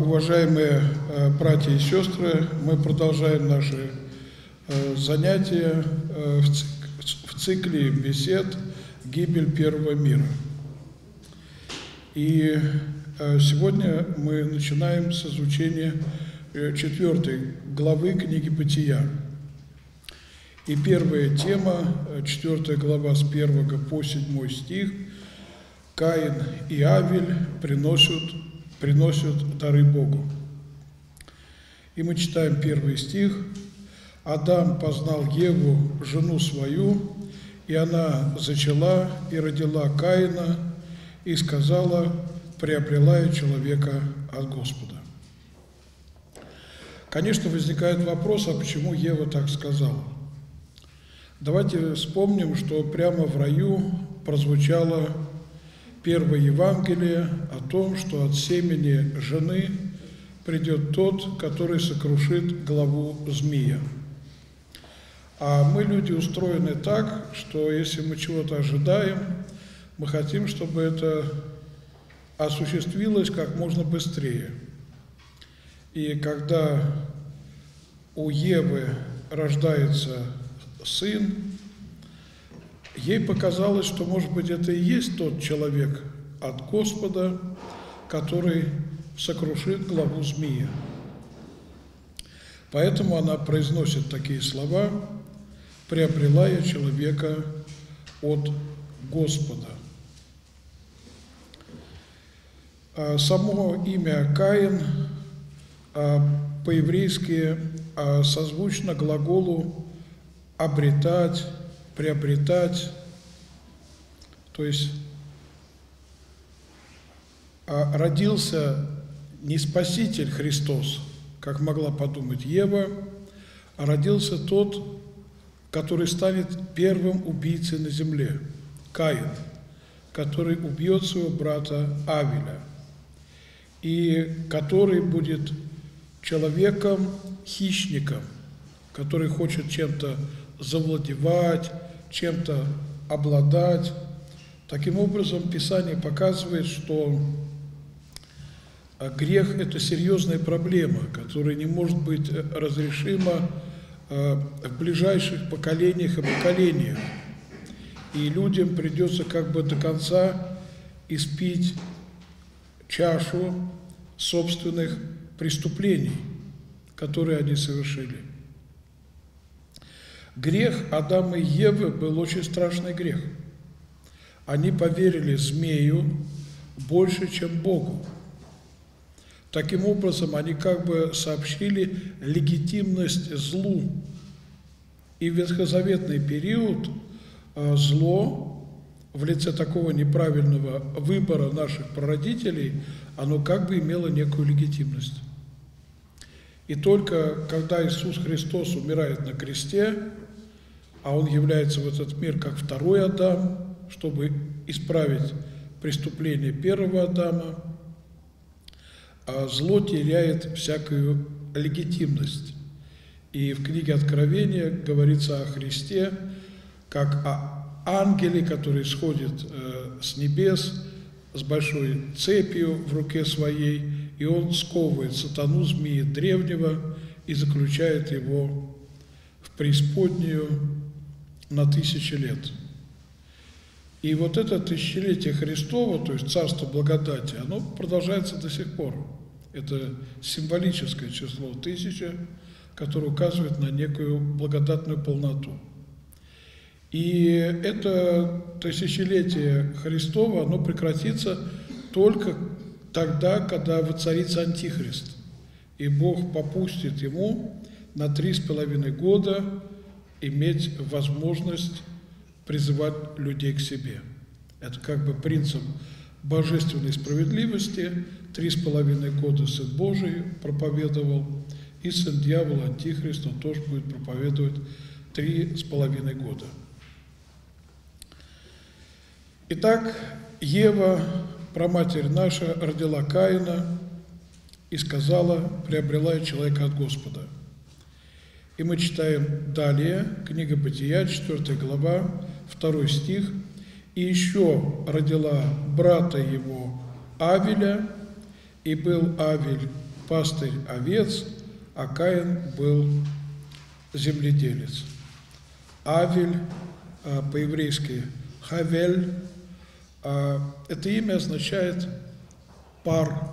Уважаемые э, братья и сестры, мы продолжаем наши э, занятия э, в цикле бесед «Гибель первого мира». И сегодня мы начинаем с изучения четвертой главы книги «Бытия». И первая тема, четвертая глава с первого по седьмой стих, Каин и Авель приносят приносят дары Богу. И мы читаем первый стих. «Адам познал Еву, жену свою, и она зачала и родила Каина, и сказала, приобрела я человека от Господа». Конечно, возникает вопрос, а почему Ева так сказала? Давайте вспомним, что прямо в раю прозвучало первое Евангелие о том, что от семени жены придет тот, который сокрушит главу змея. А мы, люди, устроены так, что если мы чего-то ожидаем, мы хотим, чтобы это осуществилось как можно быстрее. И когда у Евы рождается сын, Ей показалось, что, может быть, это и есть тот человек от Господа, который сокрушит главу змея. Поэтому она произносит такие слова «приобрела я человека от Господа». А само имя Каин а, по-еврейски а, созвучно глаголу «обретать», приобретать, то есть а родился не Спаситель Христос, как могла подумать Ева, а родился тот, который станет первым убийцей на земле, Каин, который убьет своего брата Авеля, и который будет человеком-хищником, который хочет чем-то завладевать, чем-то обладать. Таким образом, Писание показывает, что а, грех – это серьезная проблема, которая не может быть э, разрешима а, в ближайших поколениях и поколениях. И людям придется как бы до конца испить чашу собственных преступлений, которые они совершили. Грех Адама и Евы был очень страшный грех. Они поверили змею больше, чем Богу. Таким образом, они как бы сообщили легитимность злу. И в ветхозаветный период а, зло в лице такого неправильного выбора наших прародителей, оно как бы имело некую легитимность. И только когда Иисус Христос умирает на кресте, а Он является в этот мир как второй Адам, чтобы исправить преступление первого Адама, а зло теряет всякую легитимность. И в книге Откровения говорится о Христе как о ангеле, который сходит э, с небес с большой цепью в руке своей, и он сковывает сатану змеи древнего и заключает его в преисподнюю на тысячи лет. И вот это тысячелетие Христова, то есть Царство Благодати, оно продолжается до сих пор. Это символическое число тысяча, которое указывает на некую благодатную полноту. И это тысячелетие Христова, оно прекратится только тогда, когда воцарится Антихрист. И Бог попустит ему на три с половиной года иметь возможность призывать людей к себе. Это как бы принцип божественной справедливости. Три с половиной года Сын Божий проповедовал, и Сын Дьявола, Антихрист, он тоже будет проповедовать три с половиной года. Итак, Ева, проматерь наша, родила Каина и сказала, приобрела человека от Господа – и мы читаем далее, книга Бытия, 4 глава, 2 стих. «И еще родила брата его Авеля, и был Авель пастырь овец, а Каин был земледелец. Авель а, по-еврейски Хавель, а, это имя означает пар,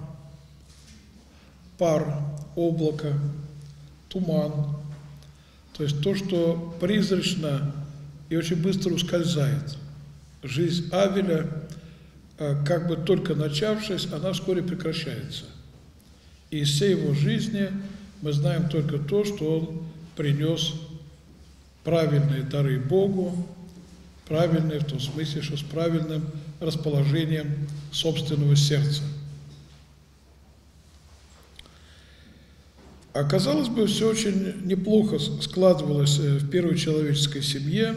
пар, облако, туман, то есть то, что призрачно и очень быстро ускользает. Жизнь Авеля, а, как бы только начавшись, она вскоре прекращается. И из всей его жизни мы знаем только то, что он принес правильные дары Богу, правильные в том смысле, что с правильным расположением собственного сердца. Оказалось бы, все очень неплохо складывалось э, в первой человеческой семье,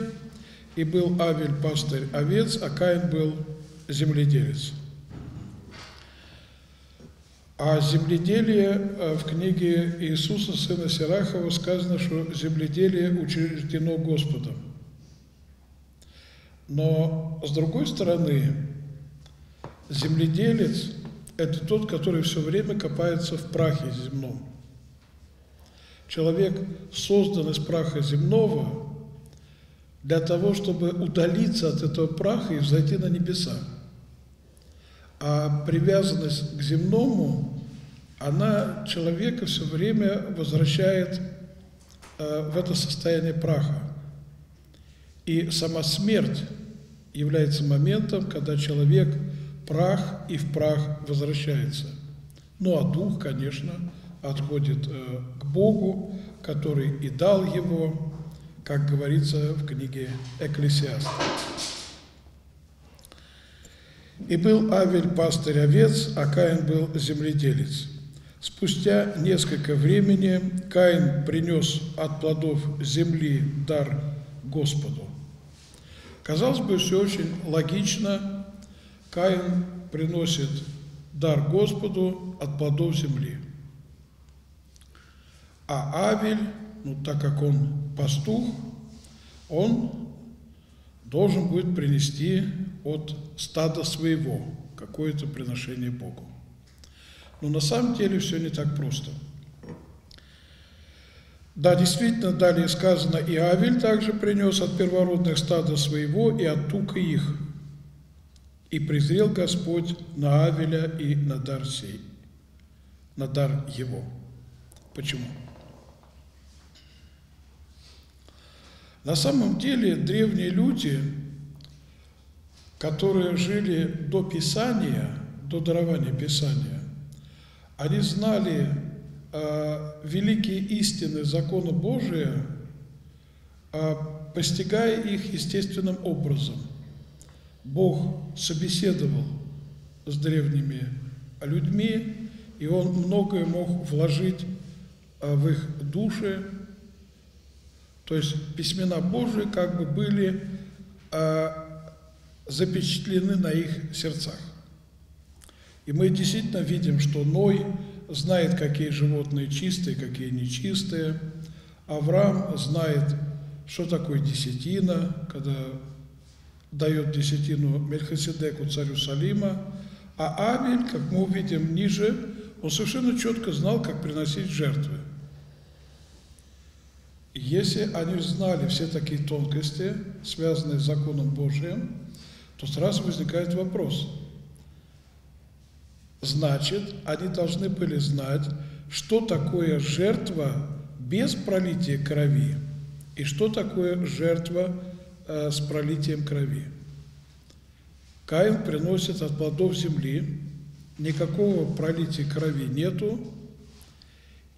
и был Авель пастырь овец, а Каин был земледелец. А земледелие э, в книге Иисуса, сына Сирахова, сказано, что земледелие учреждено Господом. Но, с другой стороны, земледелец – это тот, который все время копается в прахе земном. Человек создан из праха земного для того, чтобы удалиться от этого праха и взойти на небеса. А привязанность к земному, она человека все время возвращает э, в это состояние праха. И сама смерть является моментом, когда человек прах и в прах возвращается. Ну а дух, конечно, отходит э, к Богу, который и дал его, как говорится в книге Экклесиаста. И был Авель пастырь овец, а Каин был земледелец. Спустя несколько времени Каин принес от плодов земли дар Господу. Казалось бы, все очень логично. Каин приносит дар Господу от плодов земли. А Авель, ну так как он пастух, он должен будет принести от стада своего какое-то приношение Богу. Но на самом деле все не так просто. Да, действительно, далее сказано, и Авель также принес от первородных стада своего и от тука их. И презрел Господь на Авеля и на дар сей, на дар его. Почему? На самом деле древние люди которые жили до Писания, до дарования Писания, они знали э, великие истины закона Божия, э, постигая их естественным образом. Бог собеседовал с древними людьми, и Он многое мог вложить э, в их души. То есть письмена Божии как бы были э, запечатлены на их сердцах. И мы действительно видим, что Ной знает, какие животные чистые, какие нечистые. Авраам знает, что такое десятина, когда дает десятину Мельхиседеку, царю Салима. А Авель, как мы увидим ниже, он совершенно четко знал, как приносить жертвы. Если они знали все такие тонкости, связанные с законом Божиим, то сразу возникает вопрос. Значит, они должны были знать, что такое жертва без пролития крови и что такое жертва э, с пролитием крови. Каин приносит от плодов земли, никакого пролития крови нету,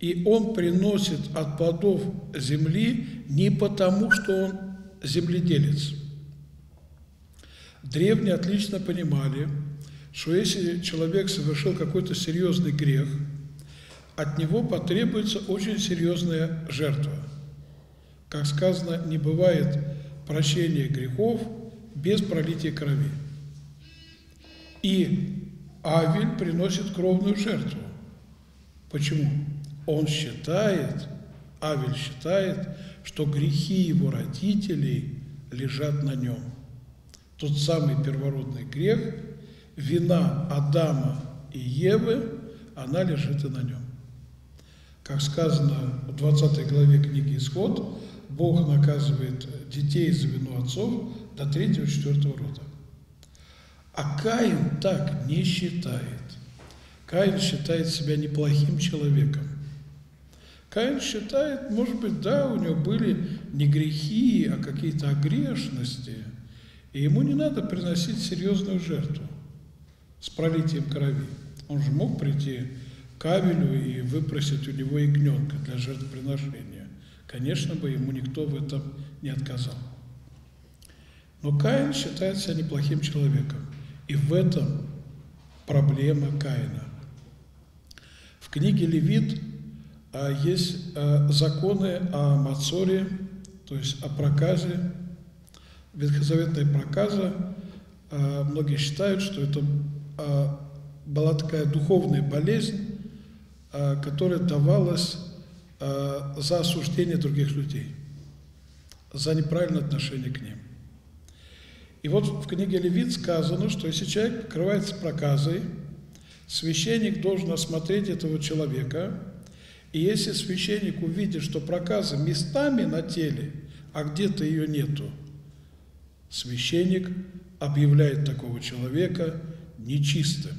и он приносит от плодов земли не потому, что он земледелец – Древние отлично понимали, что если человек совершил какой-то серьезный грех, от него потребуется очень серьезная жертва. Как сказано, не бывает прощения грехов без пролития крови. И Авель приносит кровную жертву. Почему? Он считает, Авель считает, что грехи его родителей лежат на нем тот самый первородный грех, вина Адама и Евы, она лежит и на нем. как сказано в 20 главе книги «Исход», Бог наказывает детей за вину отцов до третьего-четвертого рода. А Каин так не считает. Каин считает себя неплохим человеком. Каин считает, может быть, да, у него были не грехи, а какие-то огрешности, и ему не надо приносить серьезную жертву с пролитием крови. Он же мог прийти к Авелю и выпросить у него ягненка для жертвоприношения. Конечно бы ему никто в этом не отказал. Но Каин считает себя неплохим человеком. И в этом проблема Каина. В книге Левит есть а, законы о Мацоре, то есть о проказе. Ветхозаветная проказа, а, многие считают, что это была такая духовная болезнь, которая давалась за осуждение других людей, за неправильное отношение к ним. И вот в книге Левит сказано, что если человек покрывается проказой, священник должен осмотреть этого человека, и если священник увидит, что проказа местами на теле, а где-то ее нету, священник объявляет такого человека нечистым.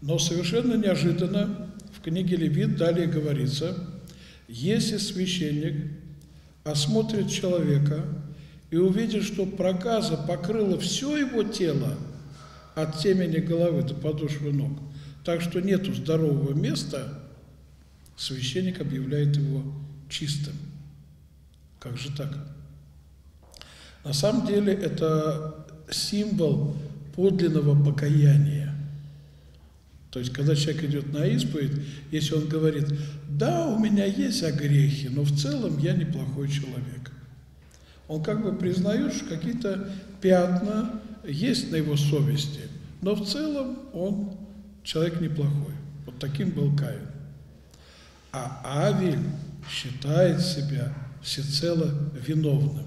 Но совершенно неожиданно в книге Левит далее говорится, если священник осмотрит человека, и увидит, что проказа покрыла все его тело от темени головы до подошвы ног, так что нету здорового места, священник объявляет его чистым. Как же так? На самом деле это символ подлинного покаяния. То есть, когда человек идет на исповедь, если он говорит, да, у меня есть огрехи, но в целом я неплохой человек. Он как бы признает, что какие-то пятна есть на его совести, но в целом он человек неплохой. Вот таким был Каин. А Авель считает себя всецело виновным.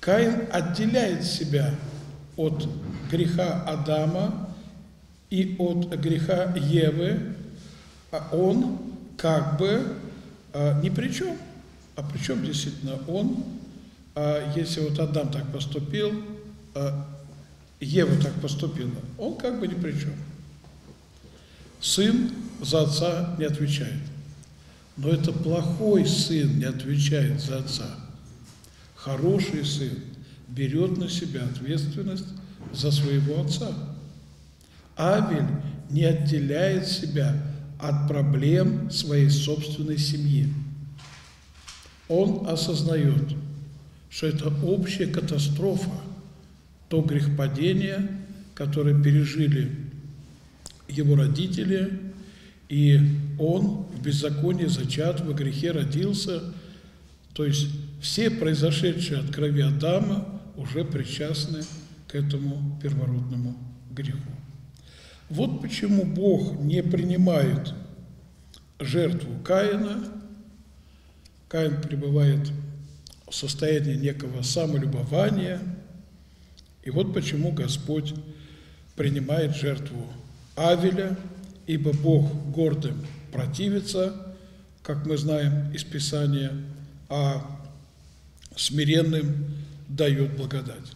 Каин отделяет себя от греха Адама и от греха Евы, а он как бы а, ни при чем. А при чем действительно он а если вот Адам так поступил, а Ева так поступила, он как бы ни при чем. Сын за отца не отвечает. Но это плохой сын не отвечает за отца. Хороший сын берет на себя ответственность за своего отца. Авель не отделяет себя от проблем своей собственной семьи. Он осознает – что это общая катастрофа, то грехопадение, которое пережили его родители, и он в беззаконии зачат, во грехе родился. То есть все произошедшие от крови Адама уже причастны к этому первородному греху. Вот почему Бог не принимает жертву Каина. Каин пребывает состояние некого самолюбования. И вот почему Господь принимает жертву Авеля, ибо Бог гордым противится, как мы знаем из Писания, а смиренным дает благодать.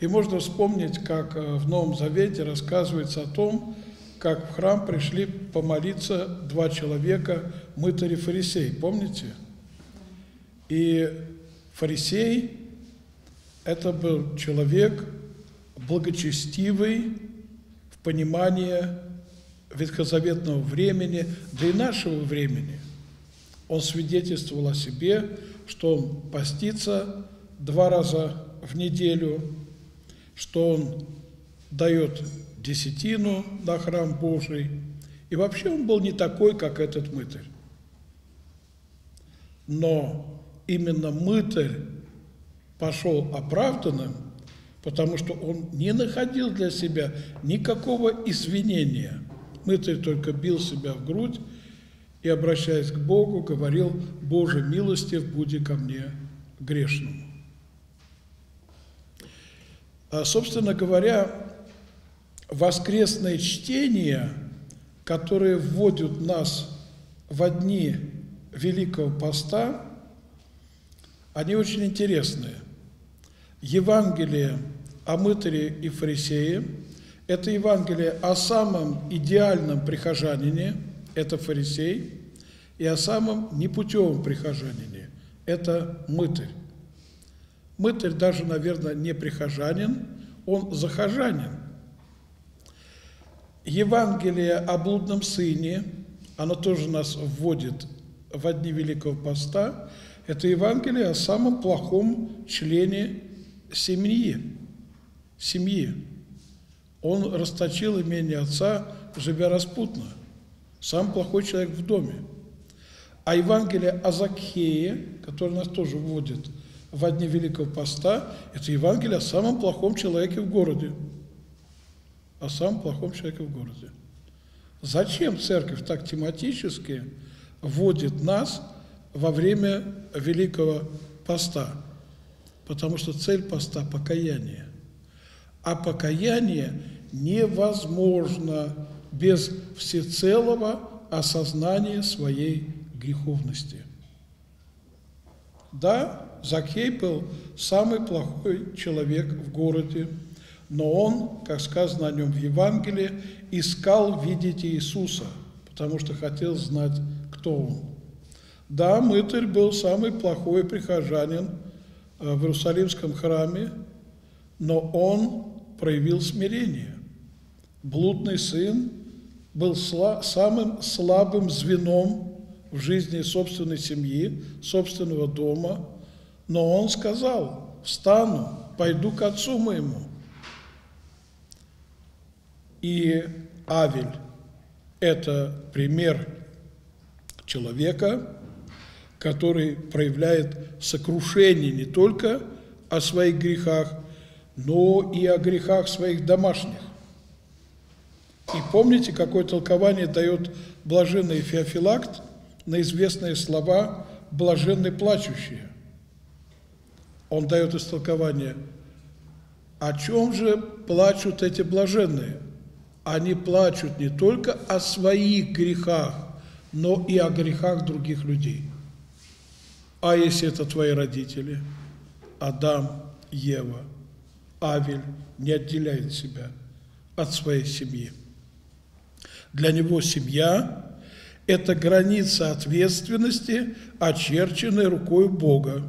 И можно вспомнить, как э, в Новом Завете рассказывается о том, как в храм пришли помолиться два человека, мытари фарисей, помните? И Фарисей – это был человек благочестивый в понимании ветхозаветного времени, да и нашего времени. Он свидетельствовал о себе, что он постится два раза в неделю, что он дает десятину на храм Божий. И вообще он был не такой, как этот мытарь. Но именно мытарь пошел оправданным, потому что он не находил для себя никакого извинения. Мытарь только бил себя в грудь и, обращаясь к Богу, говорил, «Боже, милостив, буди ко мне грешному». А, собственно говоря, воскресное чтение, которое вводит нас в дни Великого Поста, они очень интересные. Евангелие о мытаре и фарисее – это Евангелие о самом идеальном прихожанине, это фарисей, и о самом непутевом прихожанине, это мытарь. Мытарь даже, наверное, не прихожанин, он захожанин. Евангелие о блудном сыне, оно тоже нас вводит в дни Великого Поста, это Евангелие о самом плохом члене семьи. семьи. Он расточил имение отца, живя распутно. Сам плохой человек в доме. А Евангелие о Закхее, которое нас тоже вводит в дни Великого Поста, это Евангелие о самом плохом человеке в городе. О самом плохом человеке в городе. Зачем церковь так тематически вводит нас во время Великого Поста? Потому что цель поста – покаяние. А покаяние невозможно без всецелого осознания своей греховности. Да, Закхей был самый плохой человек в городе, но он, как сказано о нем в Евангелии, искал видеть Иисуса, потому что хотел знать, кто он. Да, мытарь был самый плохой прихожанин э, в Иерусалимском храме, но он проявил смирение. Блудный сын был сла самым слабым звеном в жизни собственной семьи, собственного дома, но он сказал, встану, пойду к отцу моему. И Авель – это пример человека, который проявляет сокрушение не только о своих грехах, но и о грехах своих домашних. И помните, какое толкование дает блаженный Феофилакт на известные слова «блаженны плачущие». Он дает истолкование, о чем же плачут эти блаженные? Они плачут не только о своих грехах, но и о грехах других людей. А если это твои родители, Адам, Ева, Авель не отделяет себя от своей семьи. Для него семья – это граница ответственности, очерченная рукой Бога.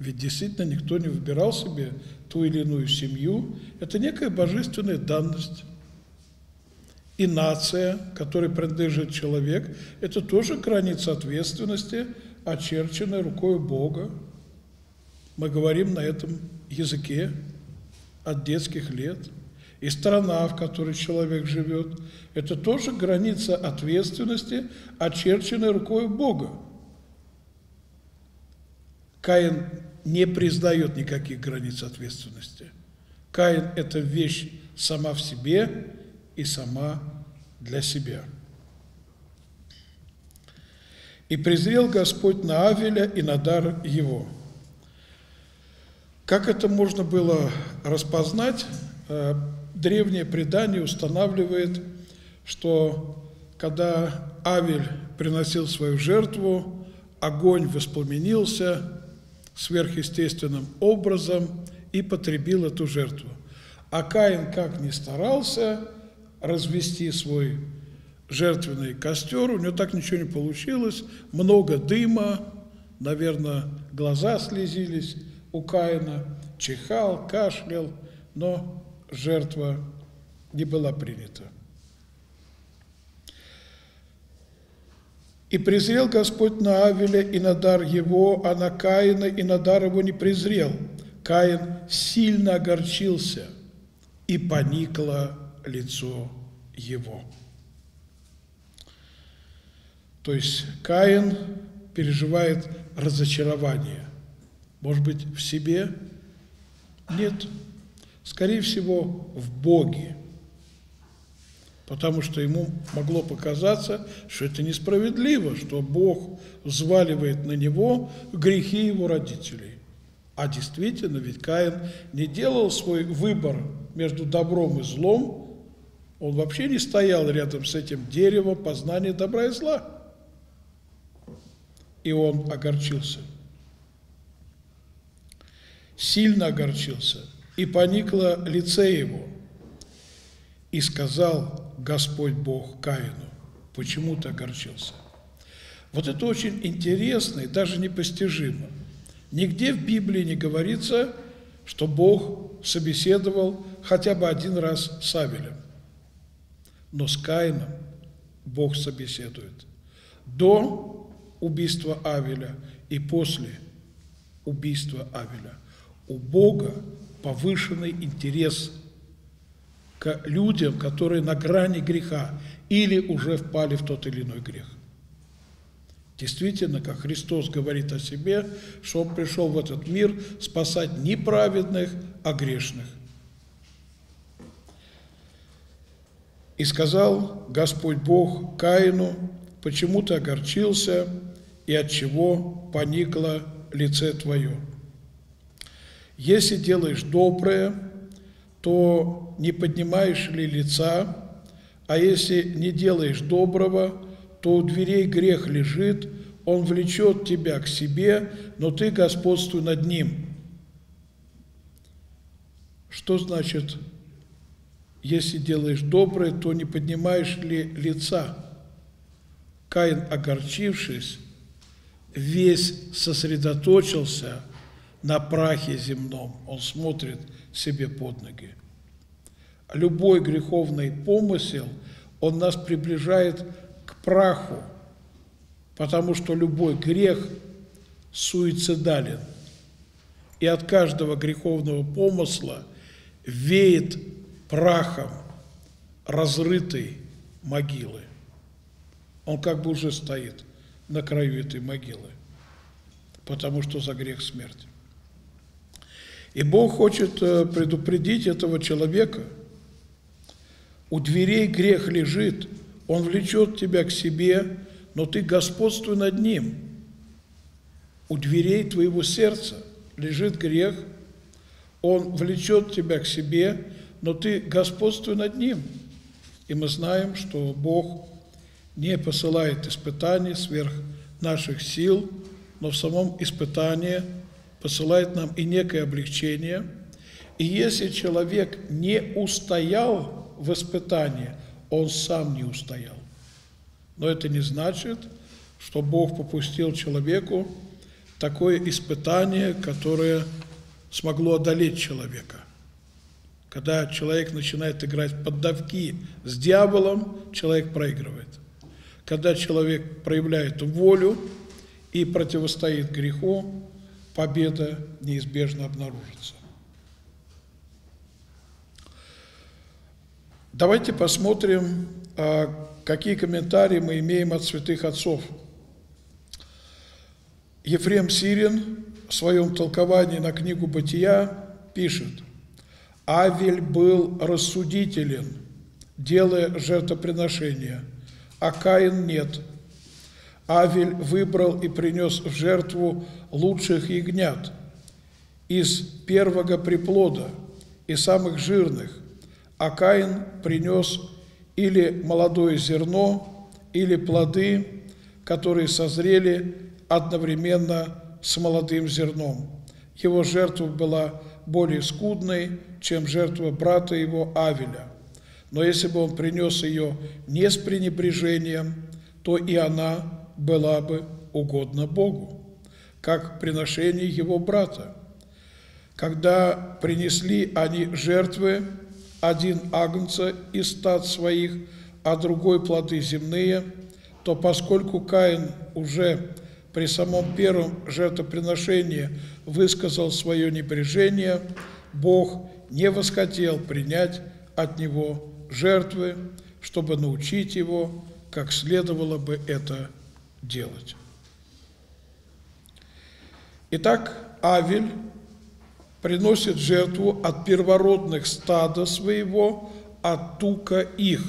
Ведь действительно никто не выбирал себе ту или иную семью. Это некая божественная данность. И нация, которой принадлежит человек, это тоже граница ответственности, очерченная рукой Бога. Мы говорим на этом языке от детских лет. И страна, в которой человек живет, это тоже граница ответственности, очерченная рукой Бога. Каин не признает никаких границ ответственности. Каин – это вещь сама в себе и сама для себя. «И презрел Господь на Авеля и на дар его». Как это можно было распознать? Древнее предание устанавливает, что когда Авель приносил свою жертву, огонь воспламенился сверхъестественным образом и потребил эту жертву. А Каин, как ни старался развести свой жертвенный костер, у него так ничего не получилось, много дыма, наверное, глаза слезились, у Каина, чихал, кашлял, но жертва не была принята. И презрел Господь на Авеля и на дар его, а на Каина и на дар его не презрел. Каин сильно огорчился, и поникло лицо его. То есть Каин переживает разочарование – может быть, в себе? Нет. Скорее всего, в Боге. Потому что ему могло показаться, что это несправедливо, что Бог взваливает на него грехи его родителей. А действительно, ведь Каин не делал свой выбор между добром и злом, он вообще не стоял рядом с этим деревом познания добра и зла. и он огорчился. Сильно огорчился, и поникло лице его. И сказал Господь Бог Каину, почему ты огорчился? Вот это очень интересно и даже непостижимо. Нигде в Библии не говорится, что Бог собеседовал хотя бы один раз с Авелем. Но с Каином Бог собеседует. До убийства Авеля и после убийства Авеля. У Бога повышенный интерес к людям, которые на грани греха или уже впали в тот или иной грех. Действительно, как Христос говорит о себе, что Он пришел в этот мир спасать не праведных, а грешных. И сказал Господь Бог Каину, почему ты огорчился и от чего поникло лице твое. Если делаешь доброе, то не поднимаешь ли лица, а если не делаешь доброго, то у дверей грех лежит, он влечет тебя к себе, но ты господствуй над ним. Что значит, если делаешь доброе, то не поднимаешь ли лица? Каин, огорчившись, весь сосредоточился на прахе земном. Он смотрит себе под ноги. Любой греховный помысел, он нас приближает к праху, потому что любой грех суицидален. И от каждого греховного помысла веет прахом разрытой могилы. Он как бы уже стоит на краю этой могилы, потому что за грех смерть. И Бог хочет э, предупредить этого человека. У дверей грех лежит, он влечет тебя к себе, но ты господствуй над ним. У дверей твоего сердца лежит грех, он влечет тебя к себе, но ты господствуй над ним. И мы знаем, что Бог не посылает испытаний сверх наших сил, но в самом испытании посылает нам и некое облегчение. И если человек не устоял в испытании, он сам не устоял. Но это не значит, что Бог попустил человеку такое испытание, которое смогло одолеть человека. Когда человек начинает играть поддавки с дьяволом, человек проигрывает. Когда человек проявляет волю и противостоит греху, победа неизбежно обнаружится. Давайте посмотрим, а, какие комментарии мы имеем от святых отцов. Ефрем Сирин в своем толковании на книгу «Бытия» пишет – Авель был рассудителен, делая жертвоприношение, а Каин нет. Авель выбрал и принес в жертву лучших ягнят из первого приплода и самых жирных, а Каин принес или молодое зерно, или плоды, которые созрели одновременно с молодым зерном. Его жертва была более скудной, чем жертва брата его Авеля. Но если бы он принес ее не с пренебрежением, то и она была бы угодна Богу, как приношение его брата. Когда принесли они жертвы, один агнца из стад своих, а другой плоды земные, то поскольку Каин уже при самом первом жертвоприношении высказал свое небрежение, Бог не восхотел принять от него жертвы, чтобы научить его, как следовало бы это делать. Итак, Авель приносит жертву от первородных стада своего, от тука их.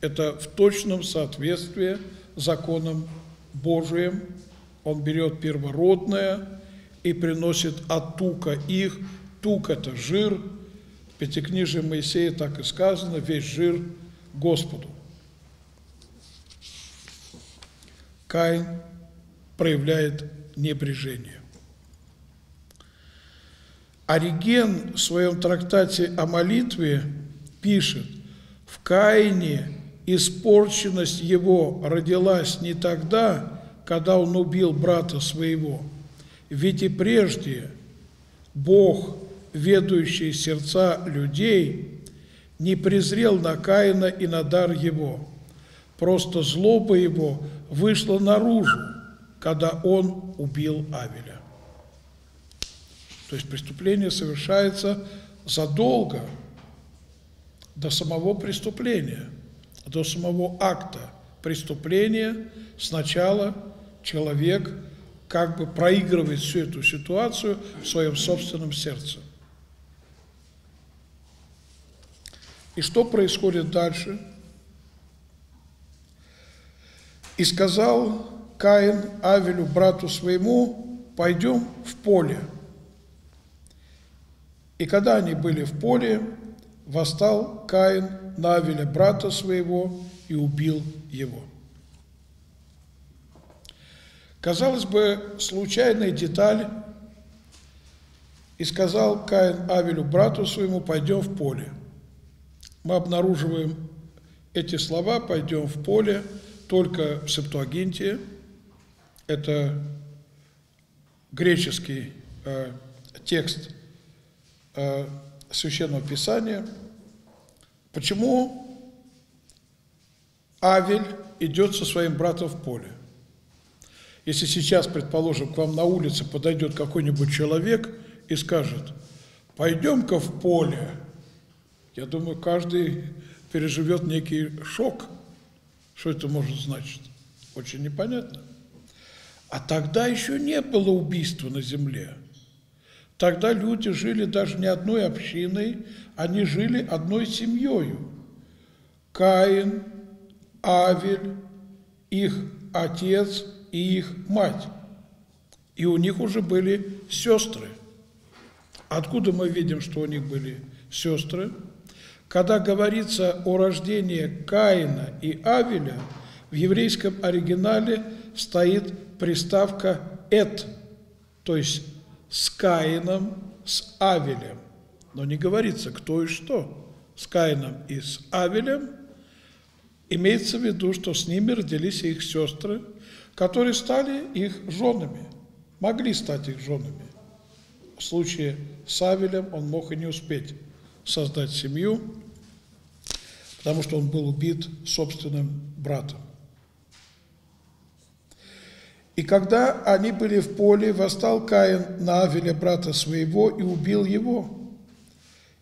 Это в точном соответствии с законом Божиим, он берет первородное и приносит от тука их. Тук – это жир. В Пятикнижии Моисея так и сказано, весь жир Господу. Каин проявляет небрежение. Ориген в своем трактате о молитве пишет, в Каине испорченность его родилась не тогда, когда он убил брата своего, ведь и прежде Бог, ведущий сердца людей, не презрел на Каина и на дар его. Просто злоба его вышла наружу, когда он убил Авеля. То есть преступление совершается задолго до самого преступления, до самого акта преступления. Сначала человек как бы проигрывает всю эту ситуацию в своем собственном сердце. И что происходит дальше? И сказал Каин Авелю, брату своему, пойдем в поле. И когда они были в поле, восстал Каин на Авеля, брата своего, и убил его. Казалось бы, случайная деталь, и сказал Каин Авелю, брату своему, пойдем в поле. Мы обнаруживаем эти слова «пойдем в поле» только в Септуагинте – это греческий э, текст э, Священного Писания. Почему Авель идет со своим братом в поле? Если сейчас, предположим, к вам на улице подойдет какой-нибудь человек и скажет, пойдем-ка в поле, я думаю, каждый переживет некий шок. Что это может значить? Очень непонятно. А тогда еще не было убийства на земле. Тогда люди жили даже не одной общиной, они жили одной семьей. Каин, Авель, их отец и их мать. И у них уже были сестры. Откуда мы видим, что у них были сестры? Когда говорится о рождении Каина и Авеля, в еврейском оригинале стоит приставка «эт», то есть с Каином, с Авелем. Но не говорится, кто и что. С Каином и с Авелем имеется в виду, что с ними родились их сестры, которые стали их женами, могли стать их женами. В случае с Авелем он мог и не успеть создать семью, потому что он был убит собственным братом. И когда они были в поле, восстал Каин на Авеля, брата своего, и убил его.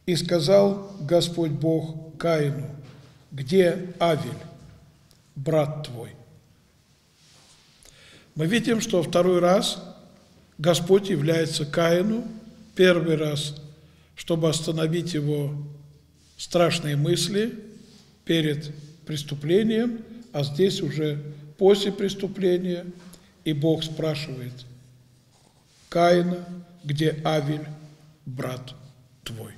И сказал Господь Бог Каину, где Авель, брат твой? Мы видим, что второй раз Господь является Каину, первый раз, чтобы остановить его страшные мысли перед преступлением, а здесь уже после преступления – и Бог спрашивает Каина, где Авель, брат твой?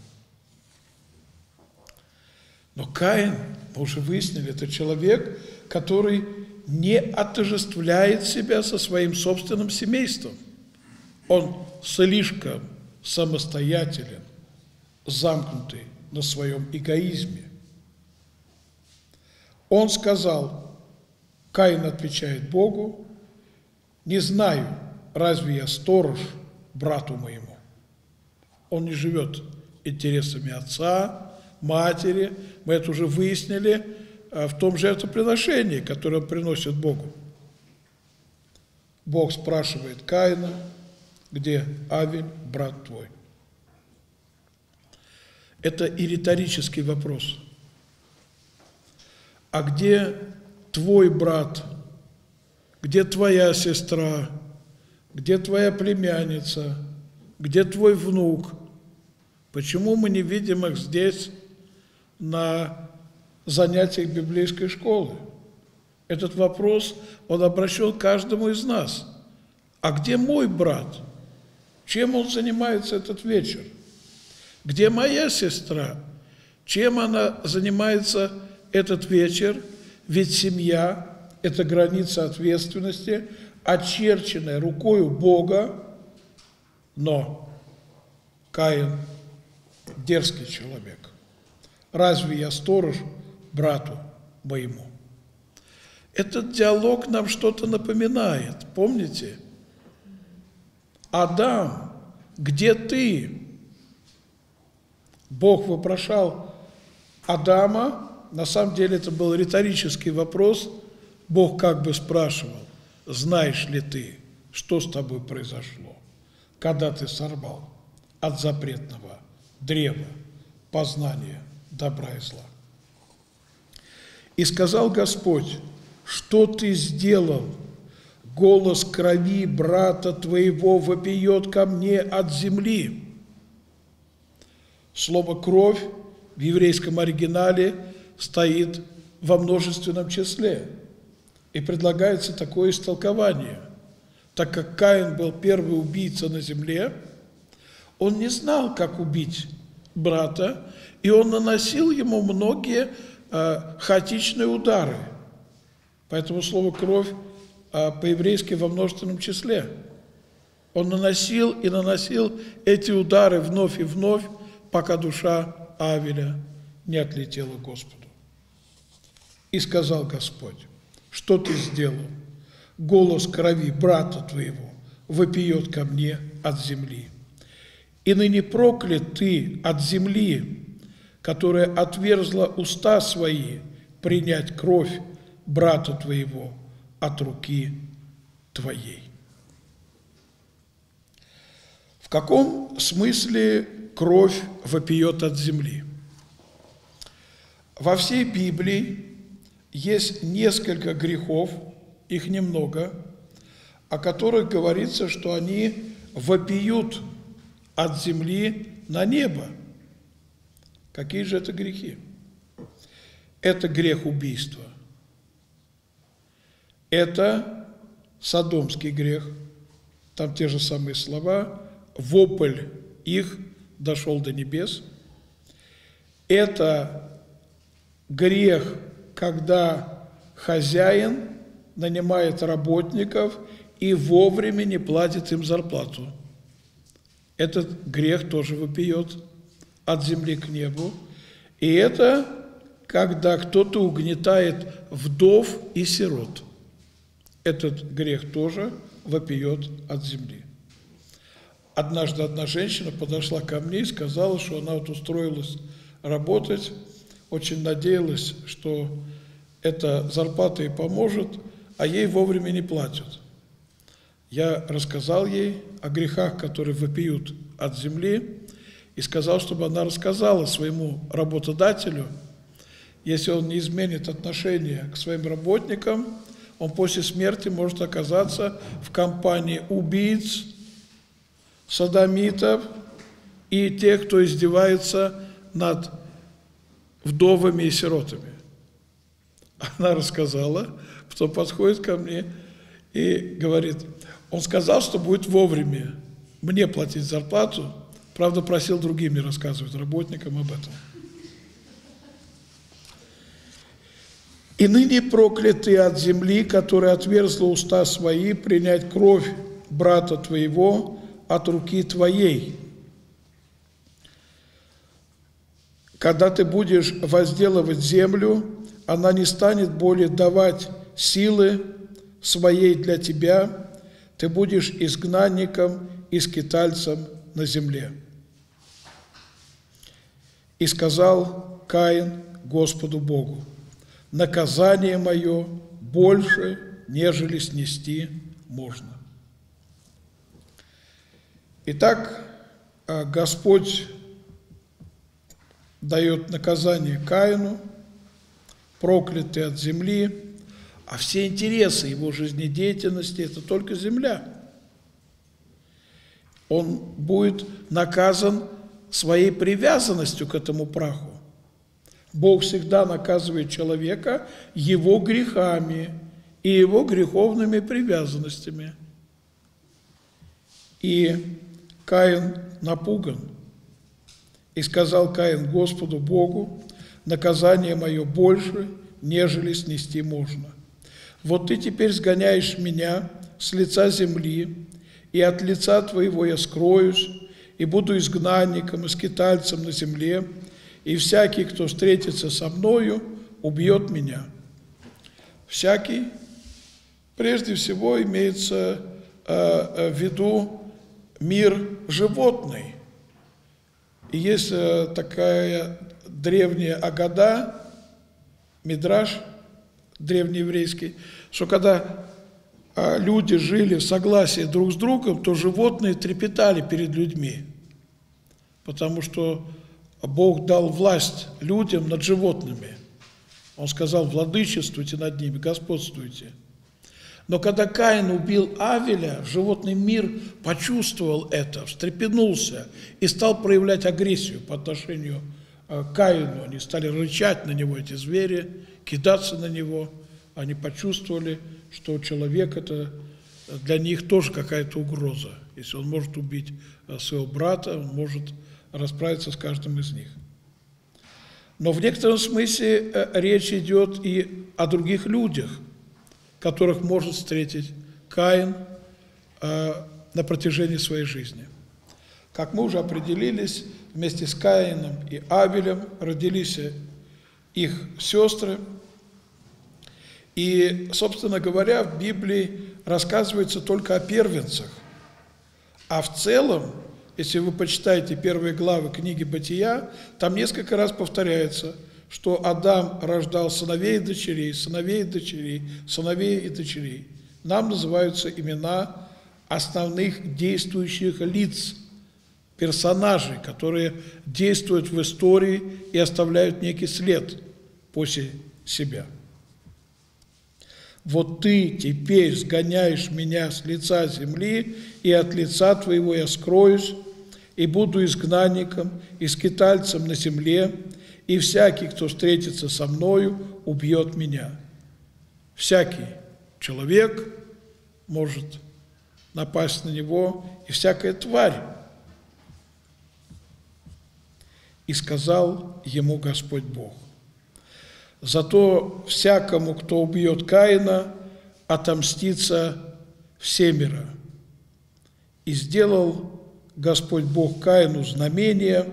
Но Каин, мы уже выяснили, это человек, который не отождествляет себя со своим собственным семейством. Он слишком самостоятелен, замкнутый на своем эгоизме. Он сказал, Каин отвечает Богу, не знаю, разве я сторож брату моему. Он не живет интересами отца, матери. Мы это уже выяснили а, в том жертвоприношении, которое он приносит Богу. Бог спрашивает Каина, где Авель, брат твой. Это и риторический вопрос. А где твой брат где твоя сестра, где твоя племянница, где твой внук? Почему мы не видим их здесь на занятиях библейской школы? Этот вопрос, он обращен каждому из нас. А где мой брат? Чем он занимается этот вечер? Где моя сестра? Чем она занимается этот вечер? Ведь семья – это граница ответственности, очерченное рукою Бога, но Каин дерзкий человек. Разве я сторож брату моему? Этот диалог нам что-то напоминает, помните? Адам, где ты? Бог вопрошал Адама, на самом деле это был риторический вопрос, Бог как бы спрашивал, знаешь ли ты, что с тобой произошло, когда ты сорвал от запретного древа познания добра и зла. И сказал Господь, что ты сделал? Голос крови брата твоего вопиет ко мне от земли. Слово «кровь» в еврейском оригинале стоит во множественном числе. И предлагается такое истолкование. Так как Каин был первый убийца на земле, он не знал, как убить брата, и он наносил ему многие э, хаотичные удары. Поэтому слово «кровь» э, по-еврейски во множественном числе. Он наносил и наносил эти удары вновь и вновь, пока душа Авеля не отлетела Господу. И сказал Господь, что ты сделал? Голос крови брата твоего вопиет ко мне от земли. И ныне проклят ты от земли, которая отверзла уста свои принять кровь брата твоего от руки твоей. В каком смысле кровь вопиет от земли? Во всей Библии есть несколько грехов, их немного, о которых говорится, что они вопиют от земли на небо. Какие же это грехи? Это грех убийства. Это садомский грех. Там те же самые слова. Вопль их дошел до небес. Это грех когда хозяин нанимает работников и вовремя не платит им зарплату. Этот грех тоже выпьет от земли к небу. И это когда кто-то угнетает вдов и сирот. Этот грех тоже вопиет от земли. Однажды одна женщина подошла ко мне и сказала, что она вот устроилась работать очень надеялась, что эта зарплата ей поможет, а ей вовремя не платят. Я рассказал ей о грехах, которые вопиют от земли, и сказал, чтобы она рассказала своему работодателю, если он не изменит отношение к своим работникам, он после смерти может оказаться в компании убийц, садомитов и тех, кто издевается над вдовами и сиротами. Она рассказала, потом подходит ко мне и говорит, он сказал, что будет вовремя мне платить зарплату, правда, просил другим не рассказывать работникам об этом. И ныне прокляты от земли, которая отверзла уста свои, принять кровь брата твоего от руки твоей. Когда ты будешь возделывать землю, она не станет более давать силы своей для тебя, ты будешь изгнанником и скитальцем на земле. И сказал Каин Господу Богу, наказание мое больше, нежели снести можно. Итак, а, Господь дает наказание Каину, проклятый от земли, а все интересы его жизнедеятельности – это только земля. Он будет наказан своей привязанностью к этому праху. Бог всегда наказывает человека его грехами и его греховными привязанностями. И Каин напуган – и сказал Каин Господу Богу, наказание мое больше, нежели снести можно. Вот ты теперь сгоняешь меня с лица земли, и от лица Твоего я скроюсь, и буду изгнанником и скитальцем на земле, и всякий, кто встретится со мною, убьет меня. Всякий, прежде всего, имеется э, в виду мир животный. И есть э, такая древняя Агада, Мидраш древнееврейский, что когда э, люди жили в согласии друг с другом, то животные трепетали перед людьми, потому что Бог дал власть людям над животными. Он сказал, владычествуйте над ними, господствуйте. Но когда Каин убил Авеля, животный мир почувствовал это, встрепенулся и стал проявлять агрессию по отношению э, к Каину. Они стали рычать на него, эти звери, кидаться на него. Они почувствовали, что человек это для них тоже какая-то угроза. Если он может убить э, своего брата, он может расправиться с каждым из них. Но в некотором смысле э, речь идет и о других людях, которых может встретить Каин э, на протяжении своей жизни. Как мы уже определились, вместе с Каином и Авелем родились их сестры. И, собственно говоря, в Библии рассказывается только о первенцах. А в целом если вы почитаете первые главы книги «Бытия», там несколько раз повторяется, что Адам рождал сыновей и дочерей, сыновей и дочерей, сыновей и дочерей. Нам называются имена основных действующих лиц, персонажей, которые действуют в истории и оставляют некий след после себя. Вот ты теперь сгоняешь меня с лица земли, и от лица твоего я скроюсь, и буду изгнанником и скитальцем на земле, и всякий, кто встретится со мною, убьет меня. Всякий человек может напасть на него, и всякая тварь. И сказал ему Господь Бог, «Зато всякому, кто убьет Каина, отомстится всемиро». И сделал Господь Бог Каину знамение,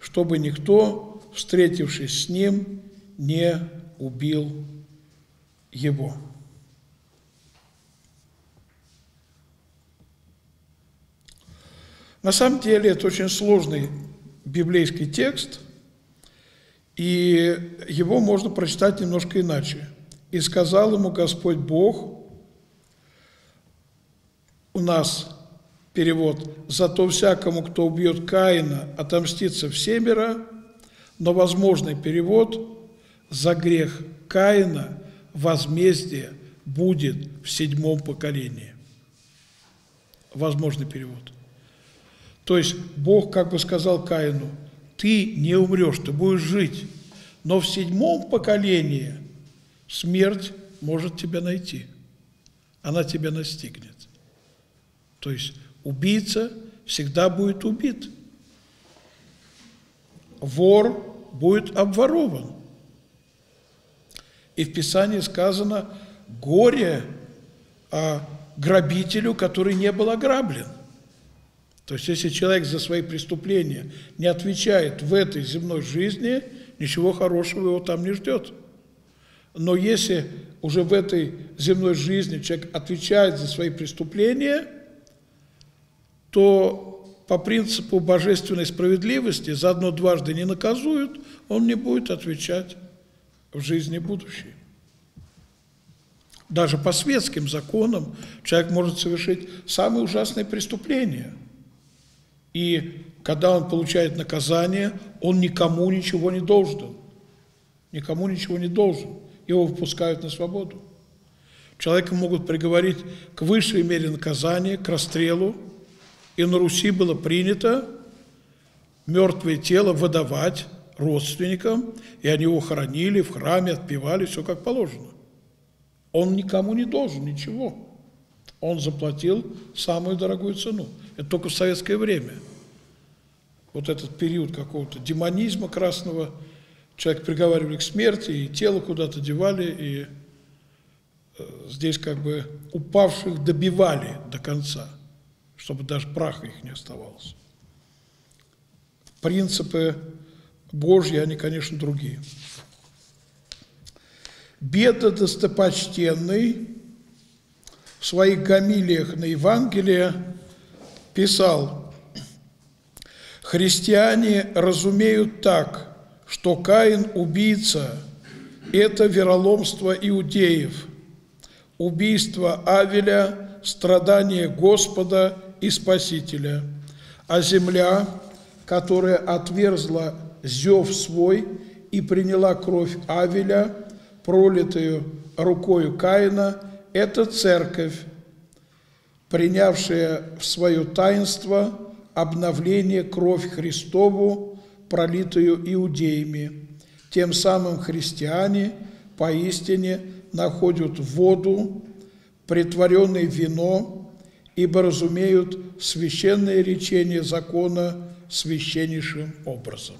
чтобы никто, встретившись с ним, не убил его. На самом деле это очень сложный библейский текст, и его можно прочитать немножко иначе. «И сказал ему Господь Бог, у нас перевод, «Зато всякому, кто убьет Каина, отомстится всемиро», но возможный перевод «За грех Каина возмездие будет в седьмом поколении». Возможный перевод. То есть Бог как бы сказал Каину, ты не умрешь, ты будешь жить, но в седьмом поколении смерть может тебя найти, она тебя настигнет. То есть Убийца всегда будет убит. Вор будет обворован. И в Писании сказано горе о грабителю, который не был ограблен. То есть, если человек за свои преступления не отвечает в этой земной жизни, ничего хорошего его там не ждет. Но если уже в этой земной жизни человек отвечает за свои преступления – то по принципу божественной справедливости за одно дважды не наказуют, он не будет отвечать в жизни будущей. Даже по светским законам человек может совершить самые ужасные преступления. И когда он получает наказание, он никому ничего не должен. Никому ничего не должен. Его выпускают на свободу. Человека могут приговорить к высшей мере наказания, к расстрелу, и на Руси было принято мертвое тело выдавать родственникам, и они его хоронили в храме, отпевали, все как положено. Он никому не должен ничего. Он заплатил самую дорогую цену. Это только в советское время. Вот этот период какого-то демонизма красного, человек приговаривали к смерти, и тело куда-то девали, и здесь как бы упавших добивали до конца, чтобы даже праха их не оставалось. Принципы Божьи, они, конечно, другие. Беда достопочтенный в своих гамилиях на Евангелие писал, «Христиане разумеют так, что Каин – убийца, это вероломство иудеев, убийство Авеля – страдание Господа и Спасителя, а земля, которая отверзла зев свой и приняла кровь Авеля, пролитую рукою Каина, это церковь, принявшая в свое таинство обновление кровь Христову, пролитую иудеями. Тем самым христиане поистине находят воду, притворенное вино, ибо разумеют священное речение закона священнейшим образом.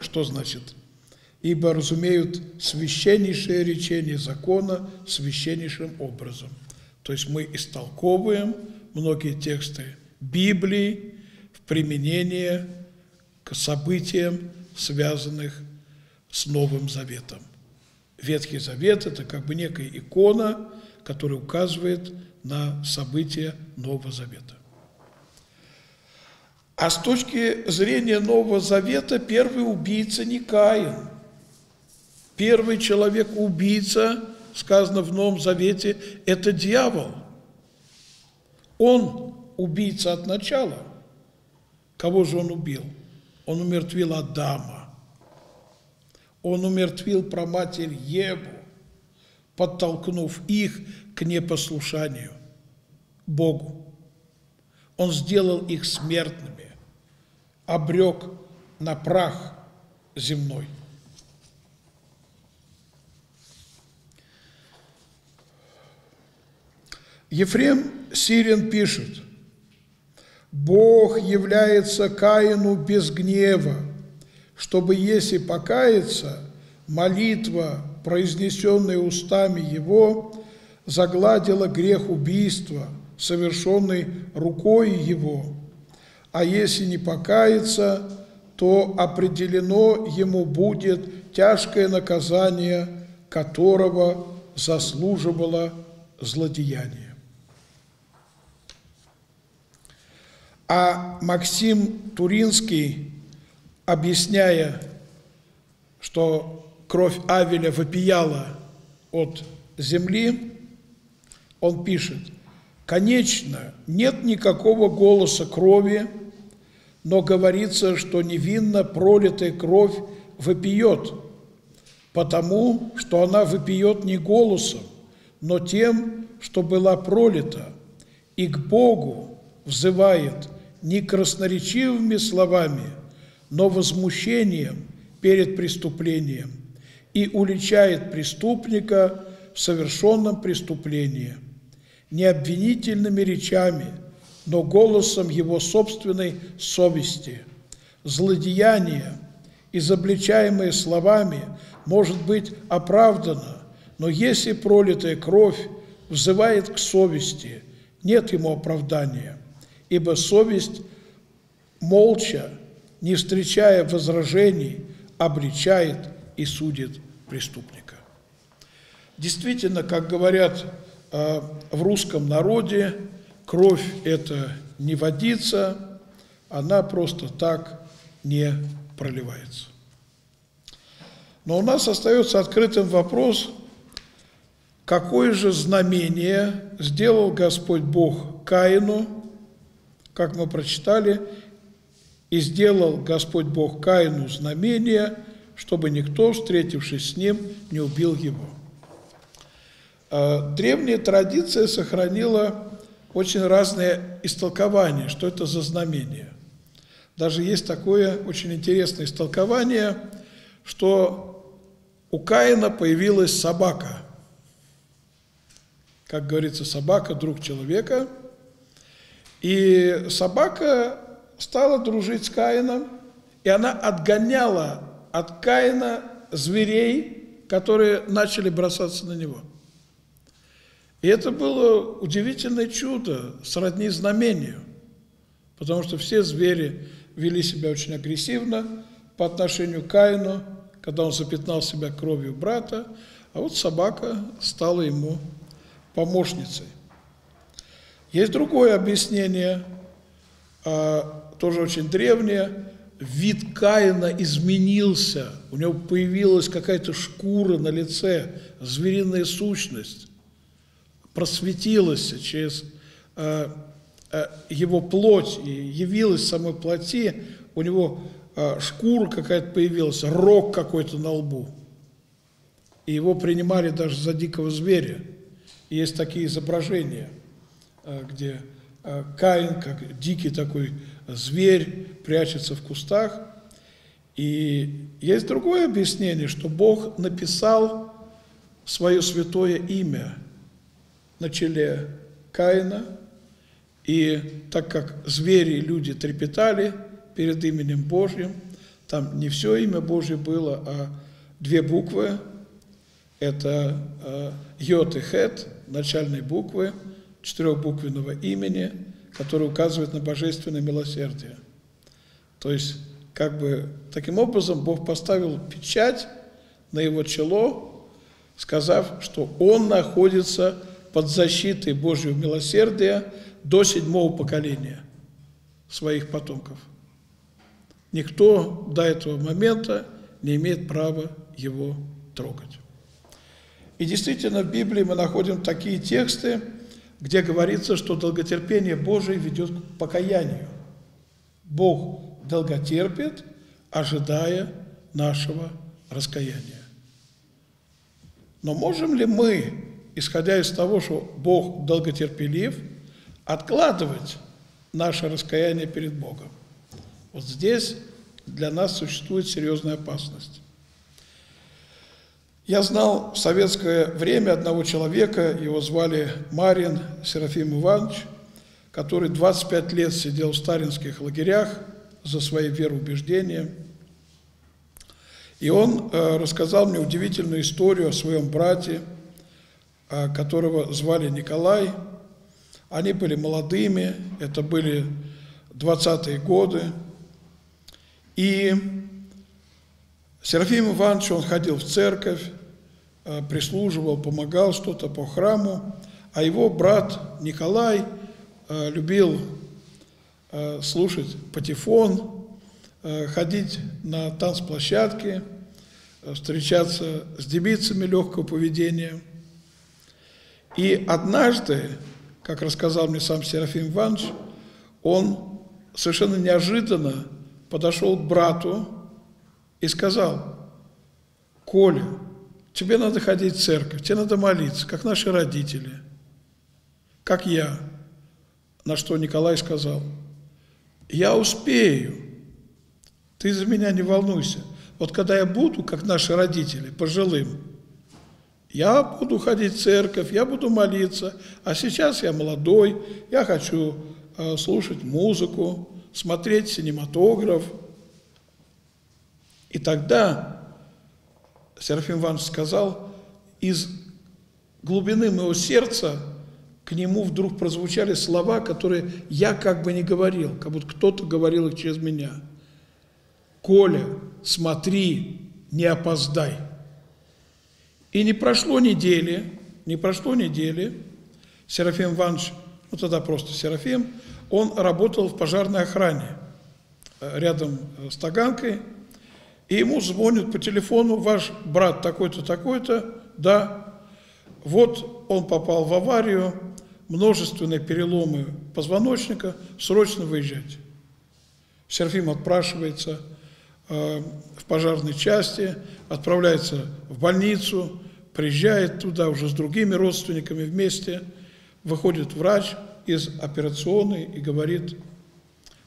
Что значит? Ибо разумеют священнейшее речение закона священнейшим образом. То есть мы истолковываем многие тексты Библии в применение к событиям, связанных с Новым Заветом. Ветхий Завет – это как бы некая икона, которая указывает на события Нового Завета. А с точки зрения Нового Завета первый убийца не Каин. Первый человек-убийца, сказано в Новом Завете, это дьявол. Он убийца от начала. Кого же он убил? Он умертвил Адама. Он умертвил проматерь Еву, подтолкнув их к непослушанию Богу. Он сделал их смертными, обрек на прах земной. Ефрем Сирин пишет – Бог является Каину без гнева, чтобы, если покаяться, молитва, произнесенная устами его, загладила грех убийства, совершенный рукой его. А если не покаяться, то определено ему будет тяжкое наказание, которого заслуживало злодеяние. А Максим Туринский, объясняя, что кровь Авеля вопияла от земли, он пишет, конечно, нет никакого голоса крови, но говорится, что невинно пролитая кровь вопиет, потому что она вопиет не голосом, но тем, что была пролита, и к Богу взывает – не красноречивыми словами, но возмущением перед преступлением и уличает преступника в совершенном преступлении, не обвинительными речами, но голосом его собственной совести. Злодеяние, изобличаемое словами, может быть оправдано, но если пролитая кровь взывает к совести, нет ему оправдания – ибо совесть молча, не встречая возражений, обличает и судит преступника. Действительно, как говорят в русском народе, кровь – это не водится, она просто так не проливается. Но у нас остается открытым вопрос, какое же знамение сделал Господь Бог Каину – как мы прочитали, «И сделал Господь Бог Каину знамение, чтобы никто, встретившись с ним, не убил его». А, древняя традиция сохранила очень разные истолкования, что это за знамение. Даже есть такое очень интересное истолкование, что у Каина появилась собака. Как говорится, собака – друг человека – и собака стала дружить с Каином, и она отгоняла от Каина зверей, которые начали бросаться на него. И это было удивительное чудо, сродни знамению, потому что все звери вели себя очень агрессивно по отношению к Каину, когда он запятнал себя кровью брата, а вот собака стала ему помощницей. Есть другое объяснение, а, тоже очень древнее. Вид Каина изменился, у него появилась какая-то шкура на лице, звериная сущность просветилась через э, э, его плоть и явилась в самой плоти, у него э, шкура какая-то появилась, рог какой-то на лбу. И его принимали даже за дикого зверя. Есть такие изображения, э, где Каин, как дикий такой зверь, прячется в кустах. И есть другое объяснение, что Бог написал свое святое имя – на челе Каина, и так как звери и люди трепетали перед именем Божьим, там не все имя Божье было, а две буквы, это э, Йод и Хет, начальные буквы четырехбуквенного имени, которые указывают на божественное милосердие. То есть, как бы, таким образом Бог поставил печать на его чело, сказав, что он находится под защитой Божьего милосердия до седьмого поколения своих потомков. Никто до этого момента не имеет права его трогать. И действительно в Библии мы находим такие тексты, где говорится, что долготерпение Божие ведет к покаянию. Бог долготерпит, ожидая нашего раскаяния. Но можем ли мы исходя из того, что Бог долготерпелив, откладывать наше раскаяние перед Богом. Вот здесь для нас существует серьезная опасность. Я знал в советское время одного человека, его звали Марин Серафим Иванович, который 25 лет сидел в сталинских лагерях за свои вероубеждения. И он э, рассказал мне удивительную историю о своем брате, которого звали Николай. Они были молодыми, это были 20-е годы. И Серафим Иванович, он ходил в церковь, а, прислуживал, помогал что-то по храму, а его брат Николай а, любил слушать патефон, ходить на танцплощадки, встречаться с девицами легкого поведения – и однажды, как рассказал мне сам Серафим Иванович, он совершенно неожиданно подошел к брату и сказал, Коля, тебе надо ходить в церковь, тебе надо молиться, как наши родители, как я. На что Николай сказал, я успею, ты за меня не волнуйся. Вот когда я буду, как наши родители, пожилым, я буду ходить в церковь, я буду молиться, а сейчас я молодой, я хочу э, слушать музыку, смотреть синематограф. И тогда Серафим Иванович сказал, из глубины моего сердца к нему вдруг прозвучали слова, которые я как бы не говорил, как будто кто-то говорил их через меня. «Коля, смотри, не опоздай». И не прошло недели, не прошло недели, Серафим Иванович, ну тогда просто Серафим, он работал в пожарной охране э, рядом э, с Таганкой, и ему звонят по телефону, ваш брат такой-то, такой-то, да, вот он попал в аварию, множественные переломы позвоночника, срочно выезжать. Серафим отпрашивается в пожарной части, отправляется в больницу, приезжает туда уже с другими родственниками вместе, выходит врач из операционной и говорит,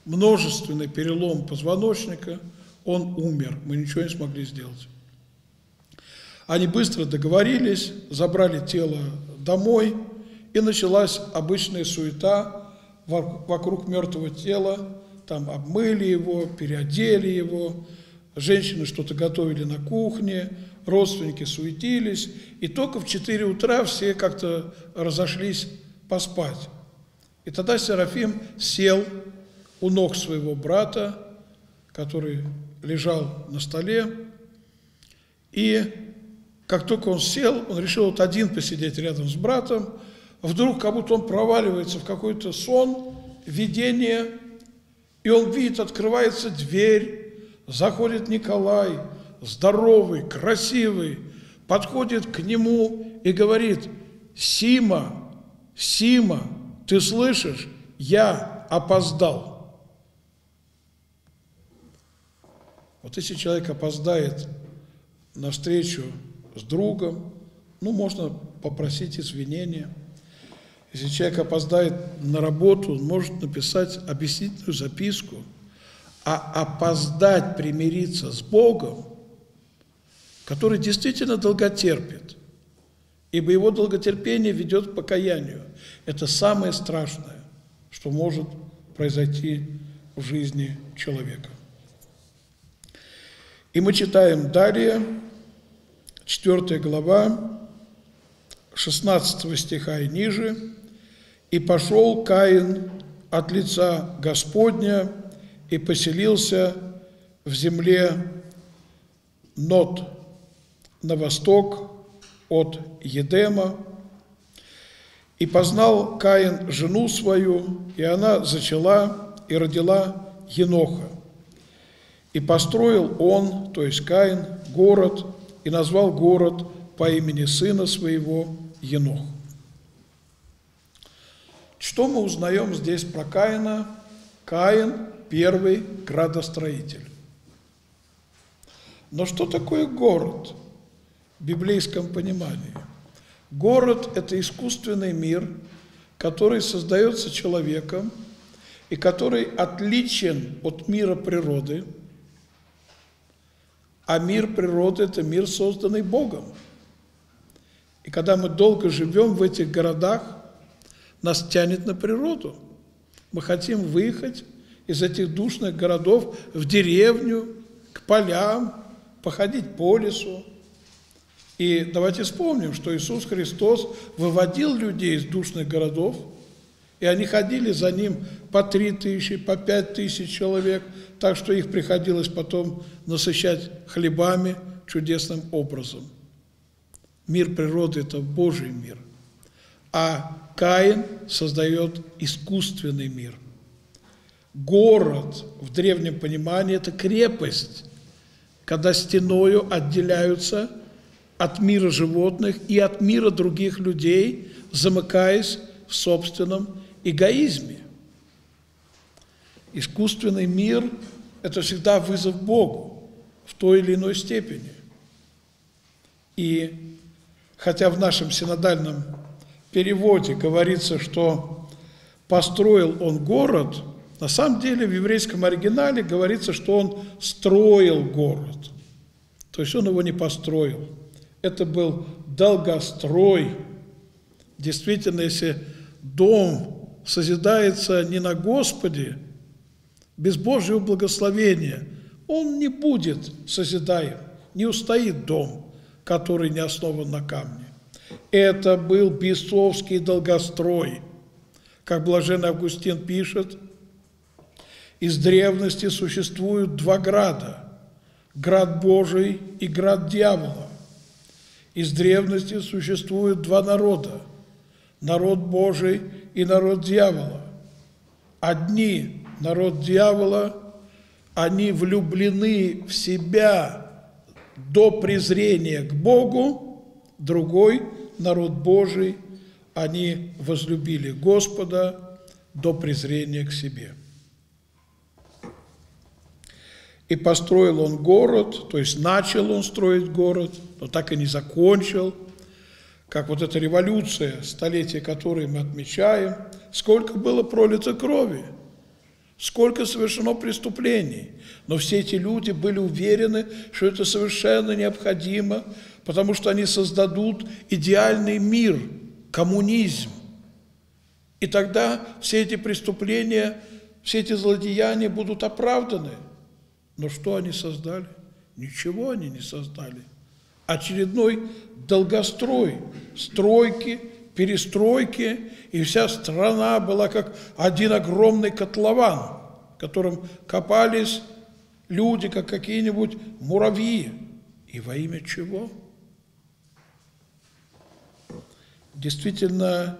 множественный перелом позвоночника, он умер, мы ничего не смогли сделать. Они быстро договорились, забрали тело домой, и началась обычная суета вокруг мертвого тела, там обмыли его, переодели его, женщины что-то готовили на кухне, родственники суетились, и только в 4 утра все как-то разошлись поспать. И тогда Серафим сел у ног своего брата, который лежал на столе, и как только он сел, он решил вот один посидеть рядом с братом, вдруг как будто он проваливается в какой-то сон, видение, и он видит, открывается дверь, заходит Николай, здоровый, красивый, подходит к нему и говорит, Сима, Сима, ты слышишь, я опоздал. Вот если человек опоздает на встречу с другом, ну, можно попросить извинения. Если человек опоздает на работу, он может написать объяснительную записку. А опоздать примириться с Богом, который действительно долготерпит, ибо его долготерпение ведет к покаянию. Это самое страшное, что может произойти в жизни человека. И мы читаем далее, 4 глава, 16 стиха и ниже. «И пошел Каин от лица Господня и поселился в земле Нот на восток от Едема. И познал Каин жену свою, и она зачала и родила Еноха. И построил он, то есть Каин, город, и назвал город по имени сына своего Енох. Что мы узнаем здесь про Каина? Каин – первый градостроитель. Но что такое город в библейском понимании? Город – это искусственный мир, который создается человеком и который отличен от мира природы – а мир природы – это мир, созданный Богом. И когда мы долго живем в этих городах, нас тянет на природу. Мы хотим выехать из этих душных городов в деревню, к полям, походить по лесу. И давайте вспомним, что Иисус Христос выводил людей из душных городов – и они ходили за ним по три тысячи, по пять тысяч человек, так что их приходилось потом насыщать хлебами чудесным образом. Мир природы – это Божий мир. А Каин создает искусственный мир. Город в древнем понимании – это крепость, когда стеною отделяются от мира животных и от мира других людей, замыкаясь в собственном эгоизме. Искусственный мир – это всегда вызов Богу в той или иной степени. И хотя в нашем синодальном переводе говорится, что построил он город, на самом деле в еврейском оригинале говорится, что он строил город. То есть он его не построил. Это был долгострой. Действительно, если дом созидается не на Господе, без Божьего благословения, он не будет созидаем, не устоит дом, который не основан на камне. Это был бесовский долгострой. Как блаженный Августин пишет, из древности существуют два града – град Божий и град дьявола. Из древности существуют два народа – народ Божий и народ дьявола. Одни, народ дьявола, они влюблены в себя до презрения к Богу, другой, народ Божий, они возлюбили Господа до презрения к себе. И построил он город, то есть начал он строить город, но так и не закончил – как вот эта революция, столетие которой мы отмечаем, сколько было пролито крови, сколько совершено преступлений. Но все эти люди были уверены, что это совершенно необходимо, потому что они создадут идеальный мир, коммунизм. И тогда все эти преступления, все эти злодеяния будут оправданы. Но что они создали? Ничего они не создали. Очередной долгострой, стройки, перестройки, и вся страна была как один огромный котлован, в котором копались люди, как какие-нибудь муравьи. И во имя чего? Действительно,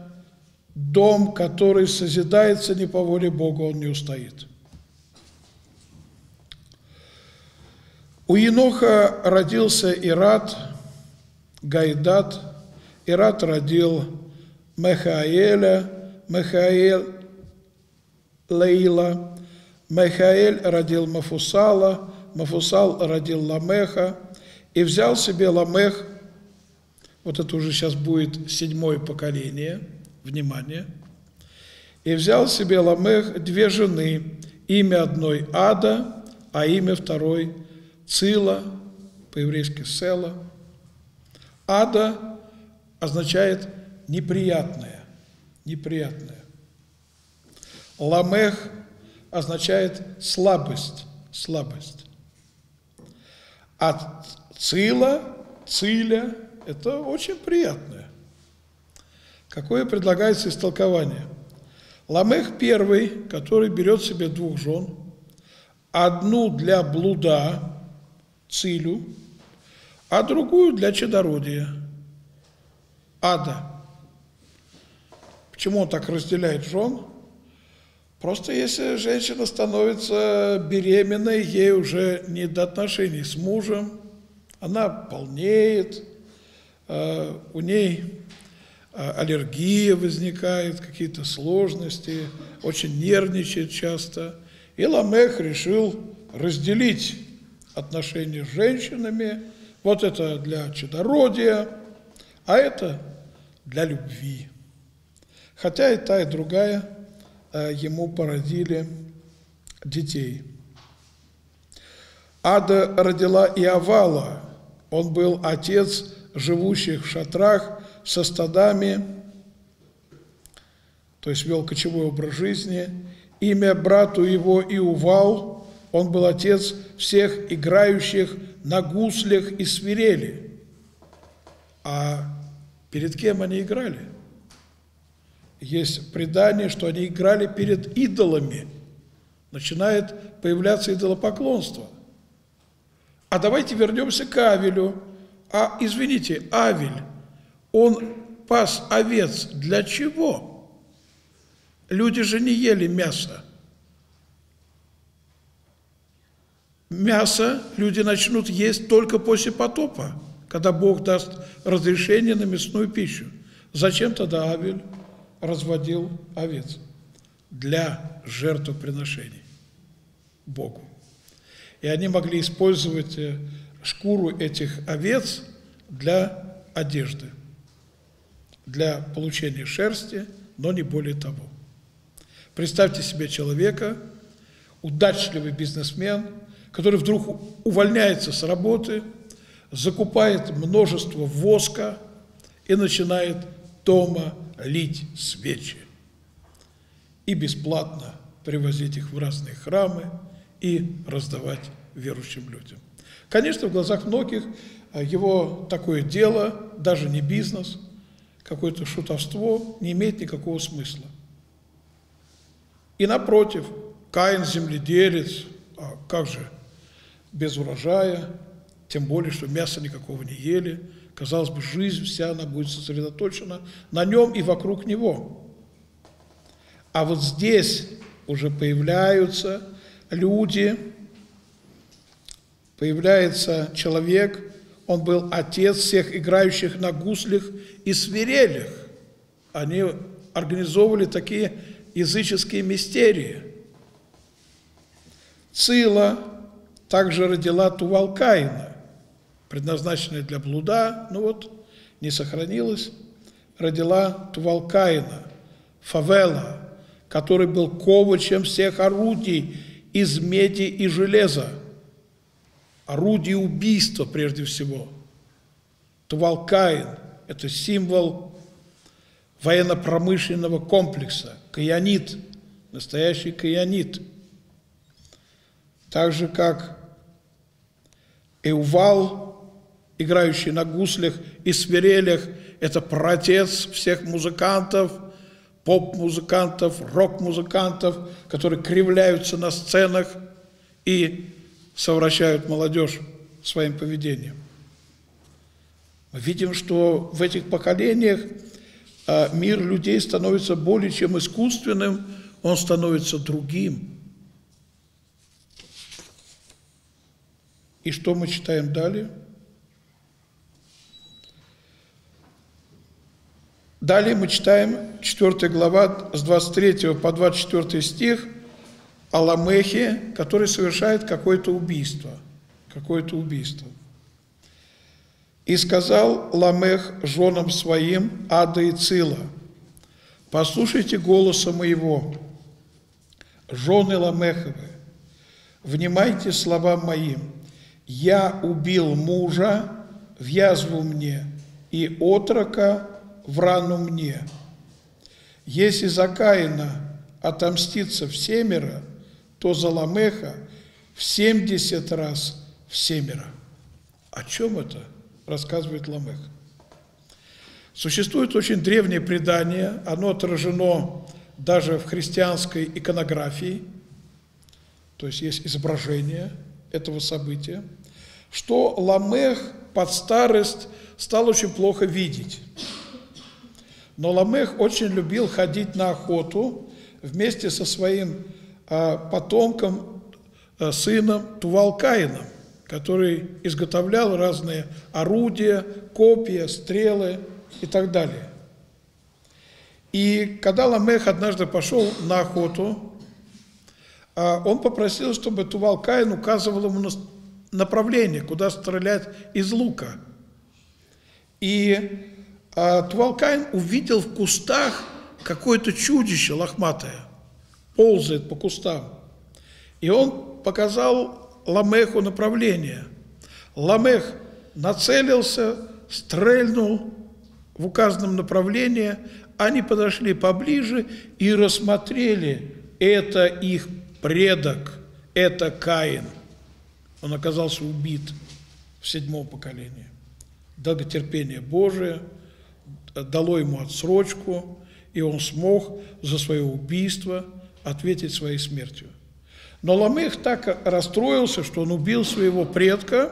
дом, который созидается не по воле Бога, он не устоит. У Еноха родился Ират, Гайдат, Ират родил Мехаэля, Мехаэль Лейла, Мехаэль родил Мафусала, Мафусал родил Ламеха, и взял себе Ламех, вот это уже сейчас будет седьмое поколение, внимание, и взял себе Ламех две жены, имя одной Ада, а имя второй Цила, по-еврейски Села. Ада означает неприятное, неприятное. Ламех означает слабость, слабость. А цила, циля – это очень приятное. Какое предлагается истолкование? Ламех первый, который берет себе двух жен, одну для блуда, цилю, а другую для чадородия, ада. Почему он так разделяет жен? Просто если женщина становится беременной, ей уже не до отношений с мужем, она полнеет, у ней э, аллергия возникает, какие-то сложности, очень нервничает часто. И Ламех решил разделить отношения с женщинами. Вот это для чадородия, а это для любви. Хотя и та, и другая э, ему породили детей. Ада родила Иовала. Он был отец живущих в шатрах со стадами, то есть вел кочевой образ жизни. Имя брату его Иувал, он был отец всех играющих на гуслях и свирели. А перед кем они играли? Есть предание, что они играли перед идолами. Начинает появляться идолопоклонство. А давайте вернемся к Авелю. А, извините, Авель, он пас овец для чего? Люди же не ели мясо. Мясо люди начнут есть только после потопа, когда Бог даст разрешение на мясную пищу. Зачем тогда Авель разводил овец? Для жертвоприношений Богу. И они могли использовать э, шкуру этих овец для одежды, для получения шерсти, но не более того. Представьте себе человека, удачливый бизнесмен – который вдруг увольняется с работы, закупает множество воска и начинает дома лить свечи. И бесплатно привозить их в разные храмы и раздавать верующим людям. Конечно, в глазах многих а, его такое дело, даже не бизнес, какое-то шутовство, не имеет никакого смысла. И напротив, Каин земледелец, а как же без урожая, тем более, что мяса никакого не ели. Казалось бы, жизнь вся она будет сосредоточена на нем и вокруг него. А вот здесь уже появляются люди, появляется человек, он был отец всех играющих на гуслях и свирелях. Они организовывали такие языческие мистерии. Цила, также родила Тувалкаина, предназначенная для блуда, ну вот, не сохранилась, родила Тувалкаина, Фавела, который был ковачем всех орудий из меди и железа, орудий убийства прежде всего. Тувалкаин – это символ военно-промышленного комплекса, каянит, настоящий каянит – так же, как Эувал, играющий на гуслях и свирелях, это протец всех музыкантов, поп-музыкантов, рок-музыкантов, которые кривляются на сценах и совращают молодежь своим поведением. Мы видим, что в этих поколениях а, мир людей становится более чем искусственным, он становится другим. И что мы читаем далее? Далее мы читаем 4 глава с 23 по 24 стих о Ламехе, который совершает какое-то убийство. Какое-то убийство. «И сказал Ламех женам своим, Ада и Цила, послушайте голоса моего, жены Ламеховы, внимайте словам моим, я убил мужа в язву мне и отрока в рану мне. Если за Каина отомстится в семеро, то за Ламеха в семьдесят раз в семеро. О чем это рассказывает Ламех? Существует очень древнее предание, оно отражено даже в христианской иконографии, то есть есть изображение этого события, что Ламех под старость стал очень плохо видеть. Но Ламех очень любил ходить на охоту вместе со своим потомком, а, сыном Тувалкаином, который изготовлял разные орудия, копья, стрелы и так далее. И когда Ламех однажды пошел на охоту, а, он попросил, чтобы Тувалкаин указывал ему направление, куда стрелять из лука. И а Тувалкаин увидел в кустах какое-то чудище лохматое, ползает по кустам. И он показал Ламеху направление. Ламех нацелился, стрельнул в указанном направлении, они подошли поближе и рассмотрели, это их предок, это Каин. Он оказался убит в седьмом поколении. Долготерпение Божие – дало ему отсрочку, и он смог за свое убийство ответить своей смертью. Но Ламех так расстроился, что он убил своего предка,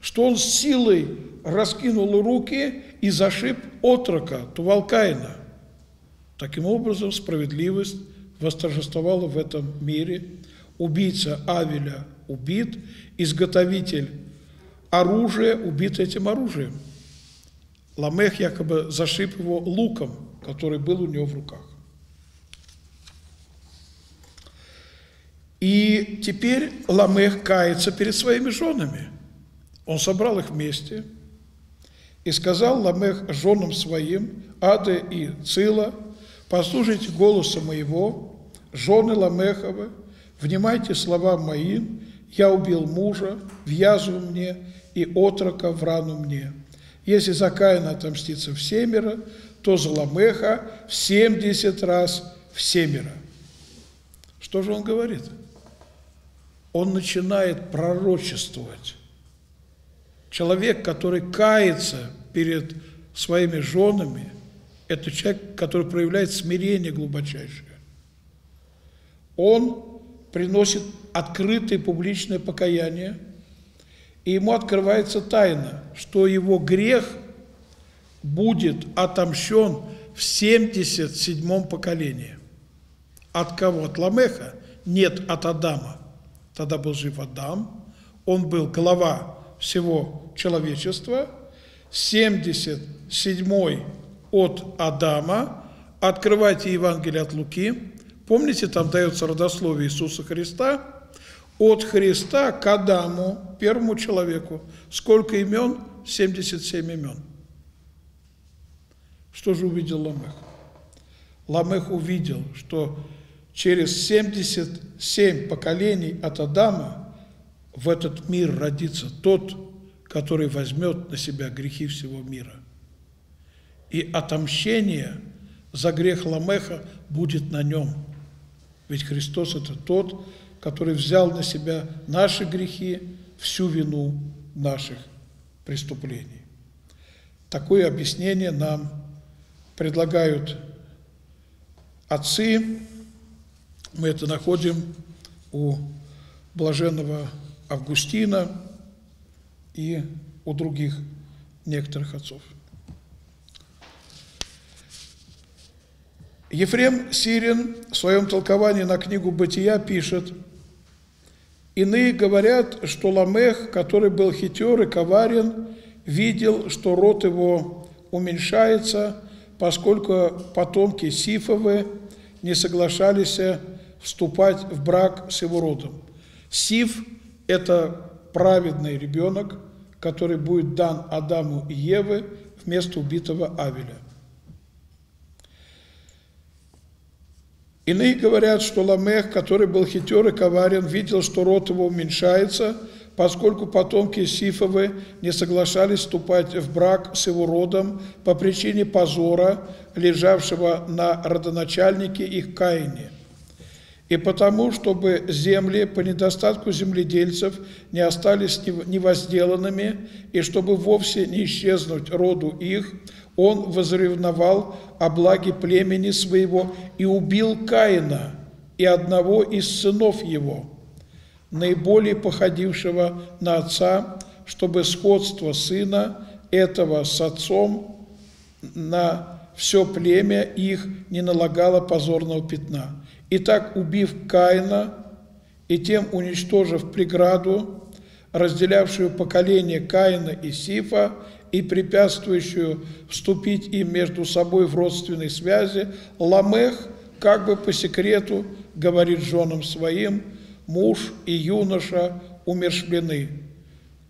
что он с силой раскинул руки и зашиб отрока Тувалкаина. Таким образом, справедливость восторжествовала в этом мире. Убийца Авеля убит, изготовитель оружия убит этим оружием. Ламех якобы зашиб его луком, который был у него в руках. И теперь Ламех кается перед своими женами. Он собрал их вместе и сказал Ламех женам своим, Аде и Цила, послушайте голоса моего, жены Ламеховы, внимайте слова моим, я убил мужа, в язву мне и отрока в рану мне. Если за Каина отомстится в семеро, то за Ламеха в семьдесят раз в семеро. Что же он говорит? Он начинает пророчествовать. Человек, который кается перед своими женами, это человек, который проявляет смирение глубочайшее. Он приносит открытое публичное покаяние – и ему открывается тайна, что его грех будет отомщен в 77-м поколении. От кого? От Ламеха? Нет, от Адама. Тогда был жив Адам, он был глава всего человечества. 77-й от Адама. Открывайте Евангелие от Луки. Помните, там дается родословие Иисуса Христа – от Христа к Адаму, первому человеку, сколько имен? 77 имен. Что же увидел Ламех? Ламех увидел, что через 77 поколений от Адама в этот мир родится тот, который возьмет на себя грехи всего мира. И отомщение за грех Ламеха будет на нем. Ведь Христос – это тот, который взял на себя наши грехи, всю вину наших преступлений. Такое объяснение нам предлагают отцы. Мы это находим у блаженного Августина и у других некоторых отцов. Ефрем Сирин в своем толковании на книгу «Бытия» пишет, «Иные говорят, что Ламех, который был хитер и коварен, видел, что род его уменьшается, поскольку потомки Сифовы не соглашались вступать в брак с его родом. Сиф – это праведный ребенок, который будет дан Адаму и Еве вместо убитого Авеля. Иные говорят, что Ламех, который был хитер и коварен, видел, что род его уменьшается, поскольку потомки Сифовы не соглашались вступать в брак с его родом по причине позора, лежавшего на родоначальнике их Каине. И потому, чтобы земли по недостатку земледельцев не остались невозделанными, и чтобы вовсе не исчезнуть роду их, он возревновал о благе племени своего и убил Каина и одного из сынов его, наиболее походившего на отца, чтобы сходство сына этого с отцом на все племя их не налагало позорного пятна. Итак, убив Каина и тем уничтожив преграду, разделявшую поколение Каина и Сифа, и препятствующую вступить им между собой в родственной связи, Ламех как бы по секрету говорит женам своим, муж и юноша умершлены.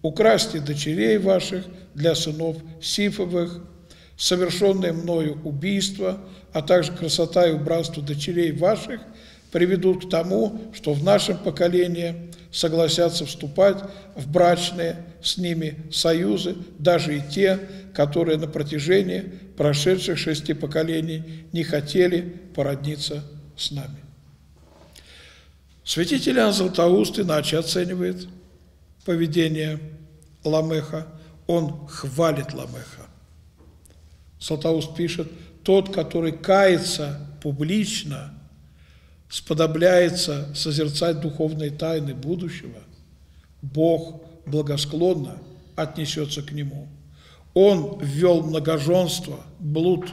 Украсьте дочерей ваших для сынов Сифовых, совершенное мною убийство, а также красота и убранство дочерей ваших приведут к тому, что в нашем поколении согласятся вступать в брачные с ними союзы, даже и те, которые на протяжении прошедших шести поколений не хотели породниться с нами. Святитель Иоанн Златоуст иначе оценивает поведение Ламеха. Он хвалит Ламеха. Златоуст пишет, тот, который кается публично – сподобляется созерцать духовные тайны будущего, Бог благосклонно отнесется к нему. Он ввел многоженство, блуд.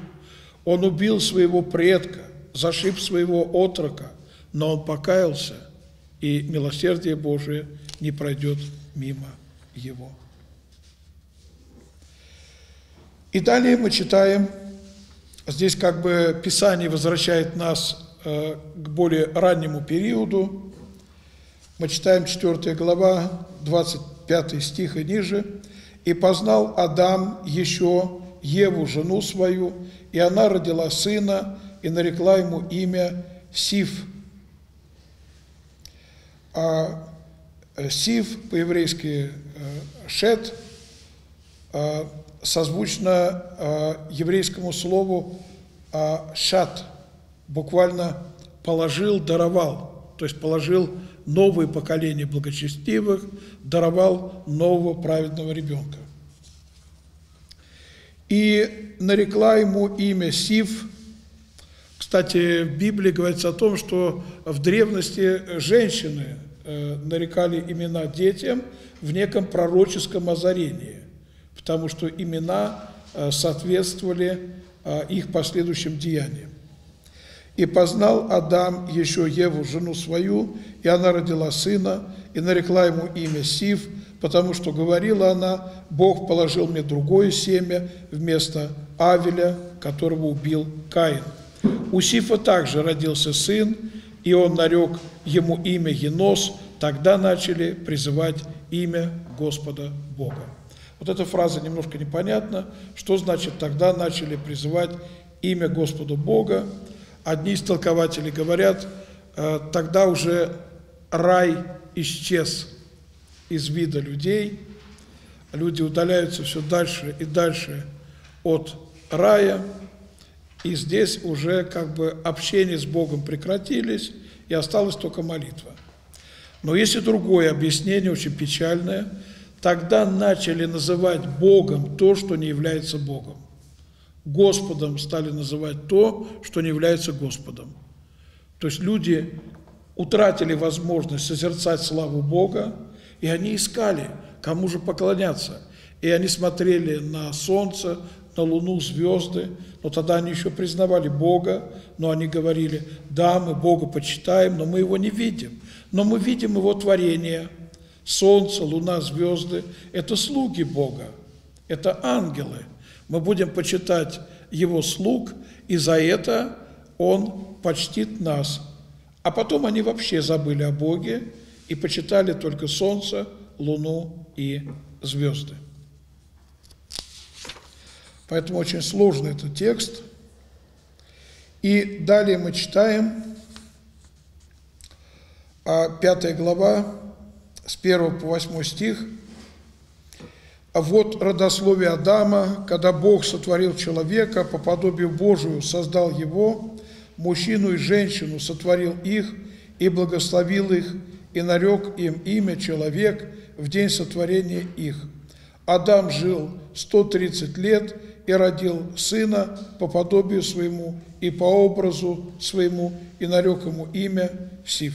Он убил своего предка, зашиб своего отрока, но он покаялся, и милосердие Божие не пройдет мимо его. И далее мы читаем, здесь как бы Писание возвращает нас Э, к более раннему периоду. Мы читаем 4 глава, 25 стих и ниже. «И познал Адам еще Еву, жену свою, и она родила сына, и нарекла ему имя Сиф». А э, Сиф по-еврейски э, Шет созвучно еврейскому слову Шат – буквально положил, даровал, то есть положил новое поколение благочестивых, даровал нового праведного ребенка. И нарекла ему имя Сив. Кстати, в Библии говорится о том, что в древности женщины э, нарекали имена детям в неком пророческом озарении, потому что имена э, соответствовали э, их последующим деяниям. И познал Адам еще Еву, жену свою, и она родила сына, и нарекла ему имя Сив, потому что говорила она, Бог положил мне другое семя вместо Авеля, которого убил Каин. У Сифа также родился сын, и он нарек ему имя Енос, тогда начали призывать имя Господа Бога. Вот эта фраза немножко непонятна, что значит тогда начали призывать имя Господа Бога, Одни истолкователи говорят, э, тогда уже рай исчез из вида людей, люди удаляются все дальше и дальше от рая, и здесь уже как бы общение с Богом прекратились, и осталась только молитва. Но есть и другое объяснение, очень печальное. Тогда начали называть Богом то, что не является Богом. Господом стали называть то, что не является Господом. То есть люди утратили возможность созерцать славу Бога, и они искали, кому же поклоняться. И они смотрели на солнце, на луну, звезды, но тогда они еще признавали Бога, но они говорили, да, мы Бога почитаем, но мы Его не видим. Но мы видим Его творение. Солнце, луна, звезды – это слуги Бога, это ангелы. Мы будем почитать Его слуг, и за это Он почтит нас. А потом они вообще забыли о Боге и почитали только солнце, луну и звезды. Поэтому очень сложный этот текст. И далее мы читаем а, пятая глава с 1 по 8 стих. А вот родословие Адама, когда Бог сотворил человека, по подобию Божию создал его, мужчину и женщину сотворил их и благословил их, и нарек им имя человек в день сотворения их. Адам жил 130 лет и родил сына по подобию своему и по образу своему, и нарек ему имя Сиф.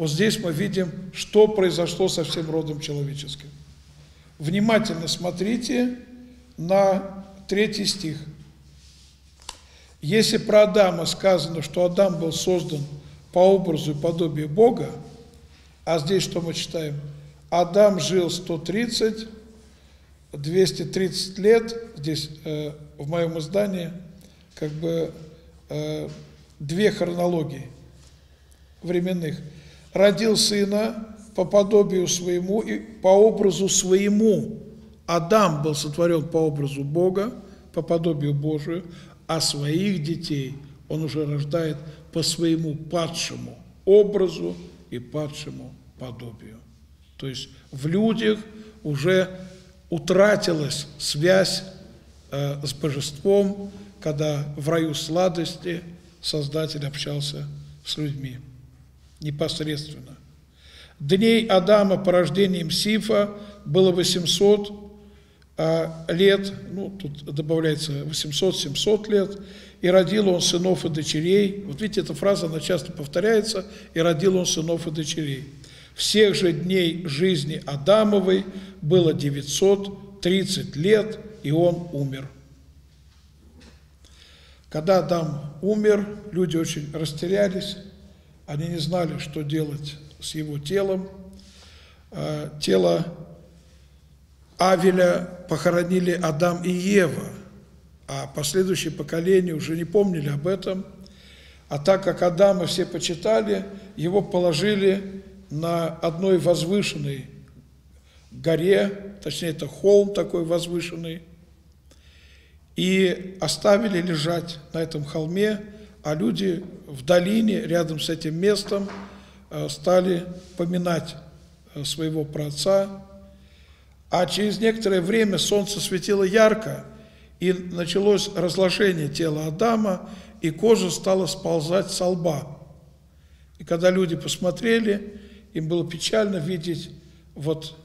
Вот здесь мы видим, что произошло со всем родом человеческим. Внимательно смотрите на третий стих. Если про Адама сказано, что Адам был создан по образу и подобию Бога, а здесь что мы читаем? Адам жил 130, 230 лет, здесь э, в моем издании как бы э, две хронологии временных. Родил сына по подобию своему и по образу своему. Адам был сотворен по образу Бога, по подобию Божию, а своих детей он уже рождает по своему падшему образу и падшему подобию. То есть в людях уже утратилась связь э, с божеством, когда в раю сладости Создатель общался с людьми непосредственно. Дней Адама по рождениям Сифа было 800 а, лет, ну, тут добавляется 800-700 лет, и родил он сынов и дочерей. Вот видите, эта фраза, она часто повторяется, и родил он сынов и дочерей. Всех же дней жизни Адамовой было 930 лет, и он умер. Когда Адам умер, люди очень растерялись, они не знали, что делать с его телом. А, тело Авеля похоронили Адам и Ева, а последующие поколения уже не помнили об этом. А так как Адама все почитали, его положили на одной возвышенной горе, точнее это холм такой возвышенный, и оставили лежать на этом холме, а люди в долине, рядом с этим местом, э, стали поминать э, своего праотца. А через некоторое время солнце светило ярко, и началось разложение тела Адама, и кожа стала сползать со лба. И когда люди посмотрели, им было печально видеть вот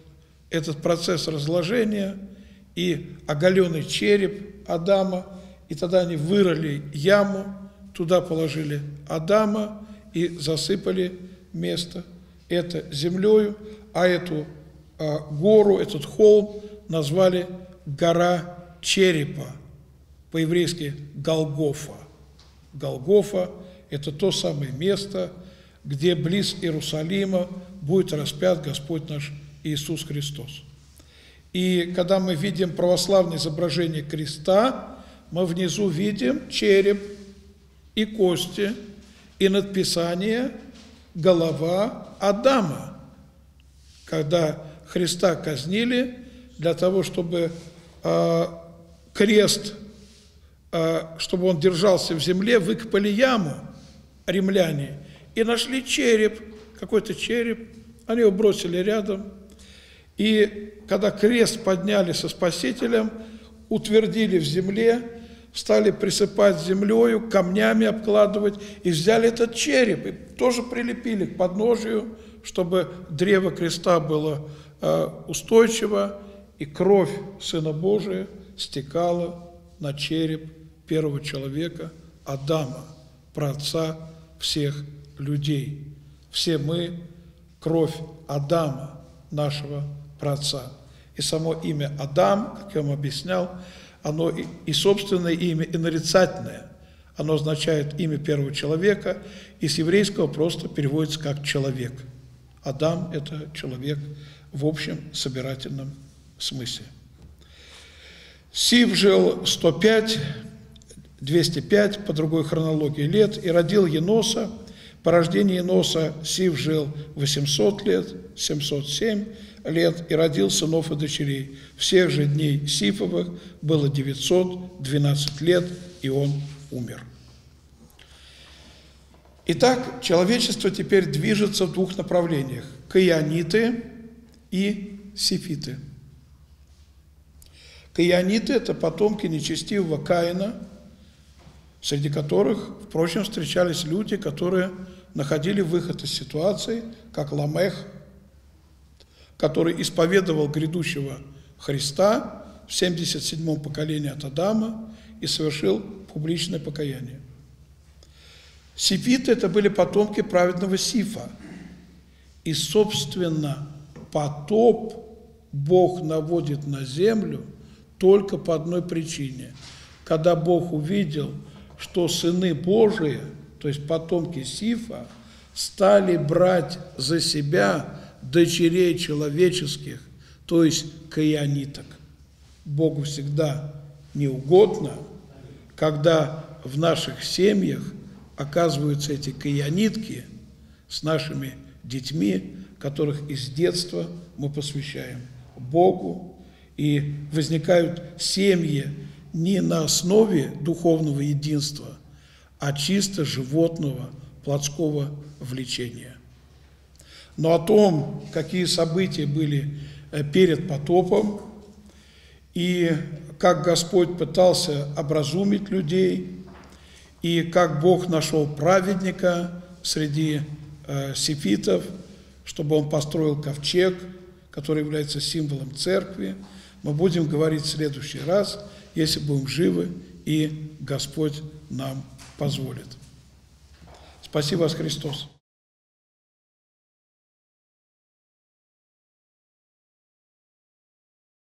этот процесс разложения и оголенный череп Адама, и тогда они вырыли яму, туда положили Адама и засыпали место это землею, а эту а, гору, этот холм назвали гора черепа, по-еврейски Голгофа. Голгофа – это то самое место, где близ Иерусалима будет распят Господь наш Иисус Христос. И когда мы видим православное изображение креста, мы внизу видим череп и кости, и надписание «Голова Адама». Когда Христа казнили для того, чтобы э, крест, э, чтобы он держался в земле, выкопали яму римляне и нашли череп, какой-то череп, они его бросили рядом. И когда крест подняли со Спасителем, утвердили в земле, стали присыпать землею, камнями обкладывать, и взяли этот череп, и тоже прилепили к подножию, чтобы древо креста было э, устойчиво, и кровь Сына Божия стекала на череп первого человека, Адама, праотца всех людей. Все мы – кровь Адама, нашего праотца. И само имя Адам, как я вам объяснял, оно и, собственное имя, и нарицательное. Оно означает имя первого человека, и с еврейского просто переводится как «человек». Адам – это человек в общем собирательном смысле. Сив жил 105, 205 по другой хронологии лет и родил Еноса. По рождении Еноса Сив жил 800 лет, 707 лет и родил сынов и дочерей. Всех же дней Сифовых было 912 лет, и он умер. Итак, человечество теперь движется в двух направлениях – каианиты и сифиты. Каианиты – это потомки нечестивого Каина, среди которых, впрочем, встречались люди, которые находили выход из ситуации, как Ламех – который исповедовал грядущего Христа в 77-м поколении от Адама и совершил публичное покаяние. Сифиты – это были потомки праведного Сифа. И, собственно, потоп Бог наводит на землю только по одной причине. Когда Бог увидел, что сыны Божии, то есть потомки Сифа, стали брать за себя дочерей человеческих, то есть каяниток. Богу всегда неугодно, когда в наших семьях оказываются эти каянитки с нашими детьми, которых из детства мы посвящаем Богу, и возникают семьи не на основе духовного единства, а чисто животного, плотского влечения. Но о том, какие события были э, перед потопом, и как Господь пытался образумить людей, и как Бог нашел праведника среди э, сефитов, чтобы он построил ковчег, который является символом церкви, мы будем говорить в следующий раз, если будем живы, и Господь нам позволит. Спасибо вас, Христос.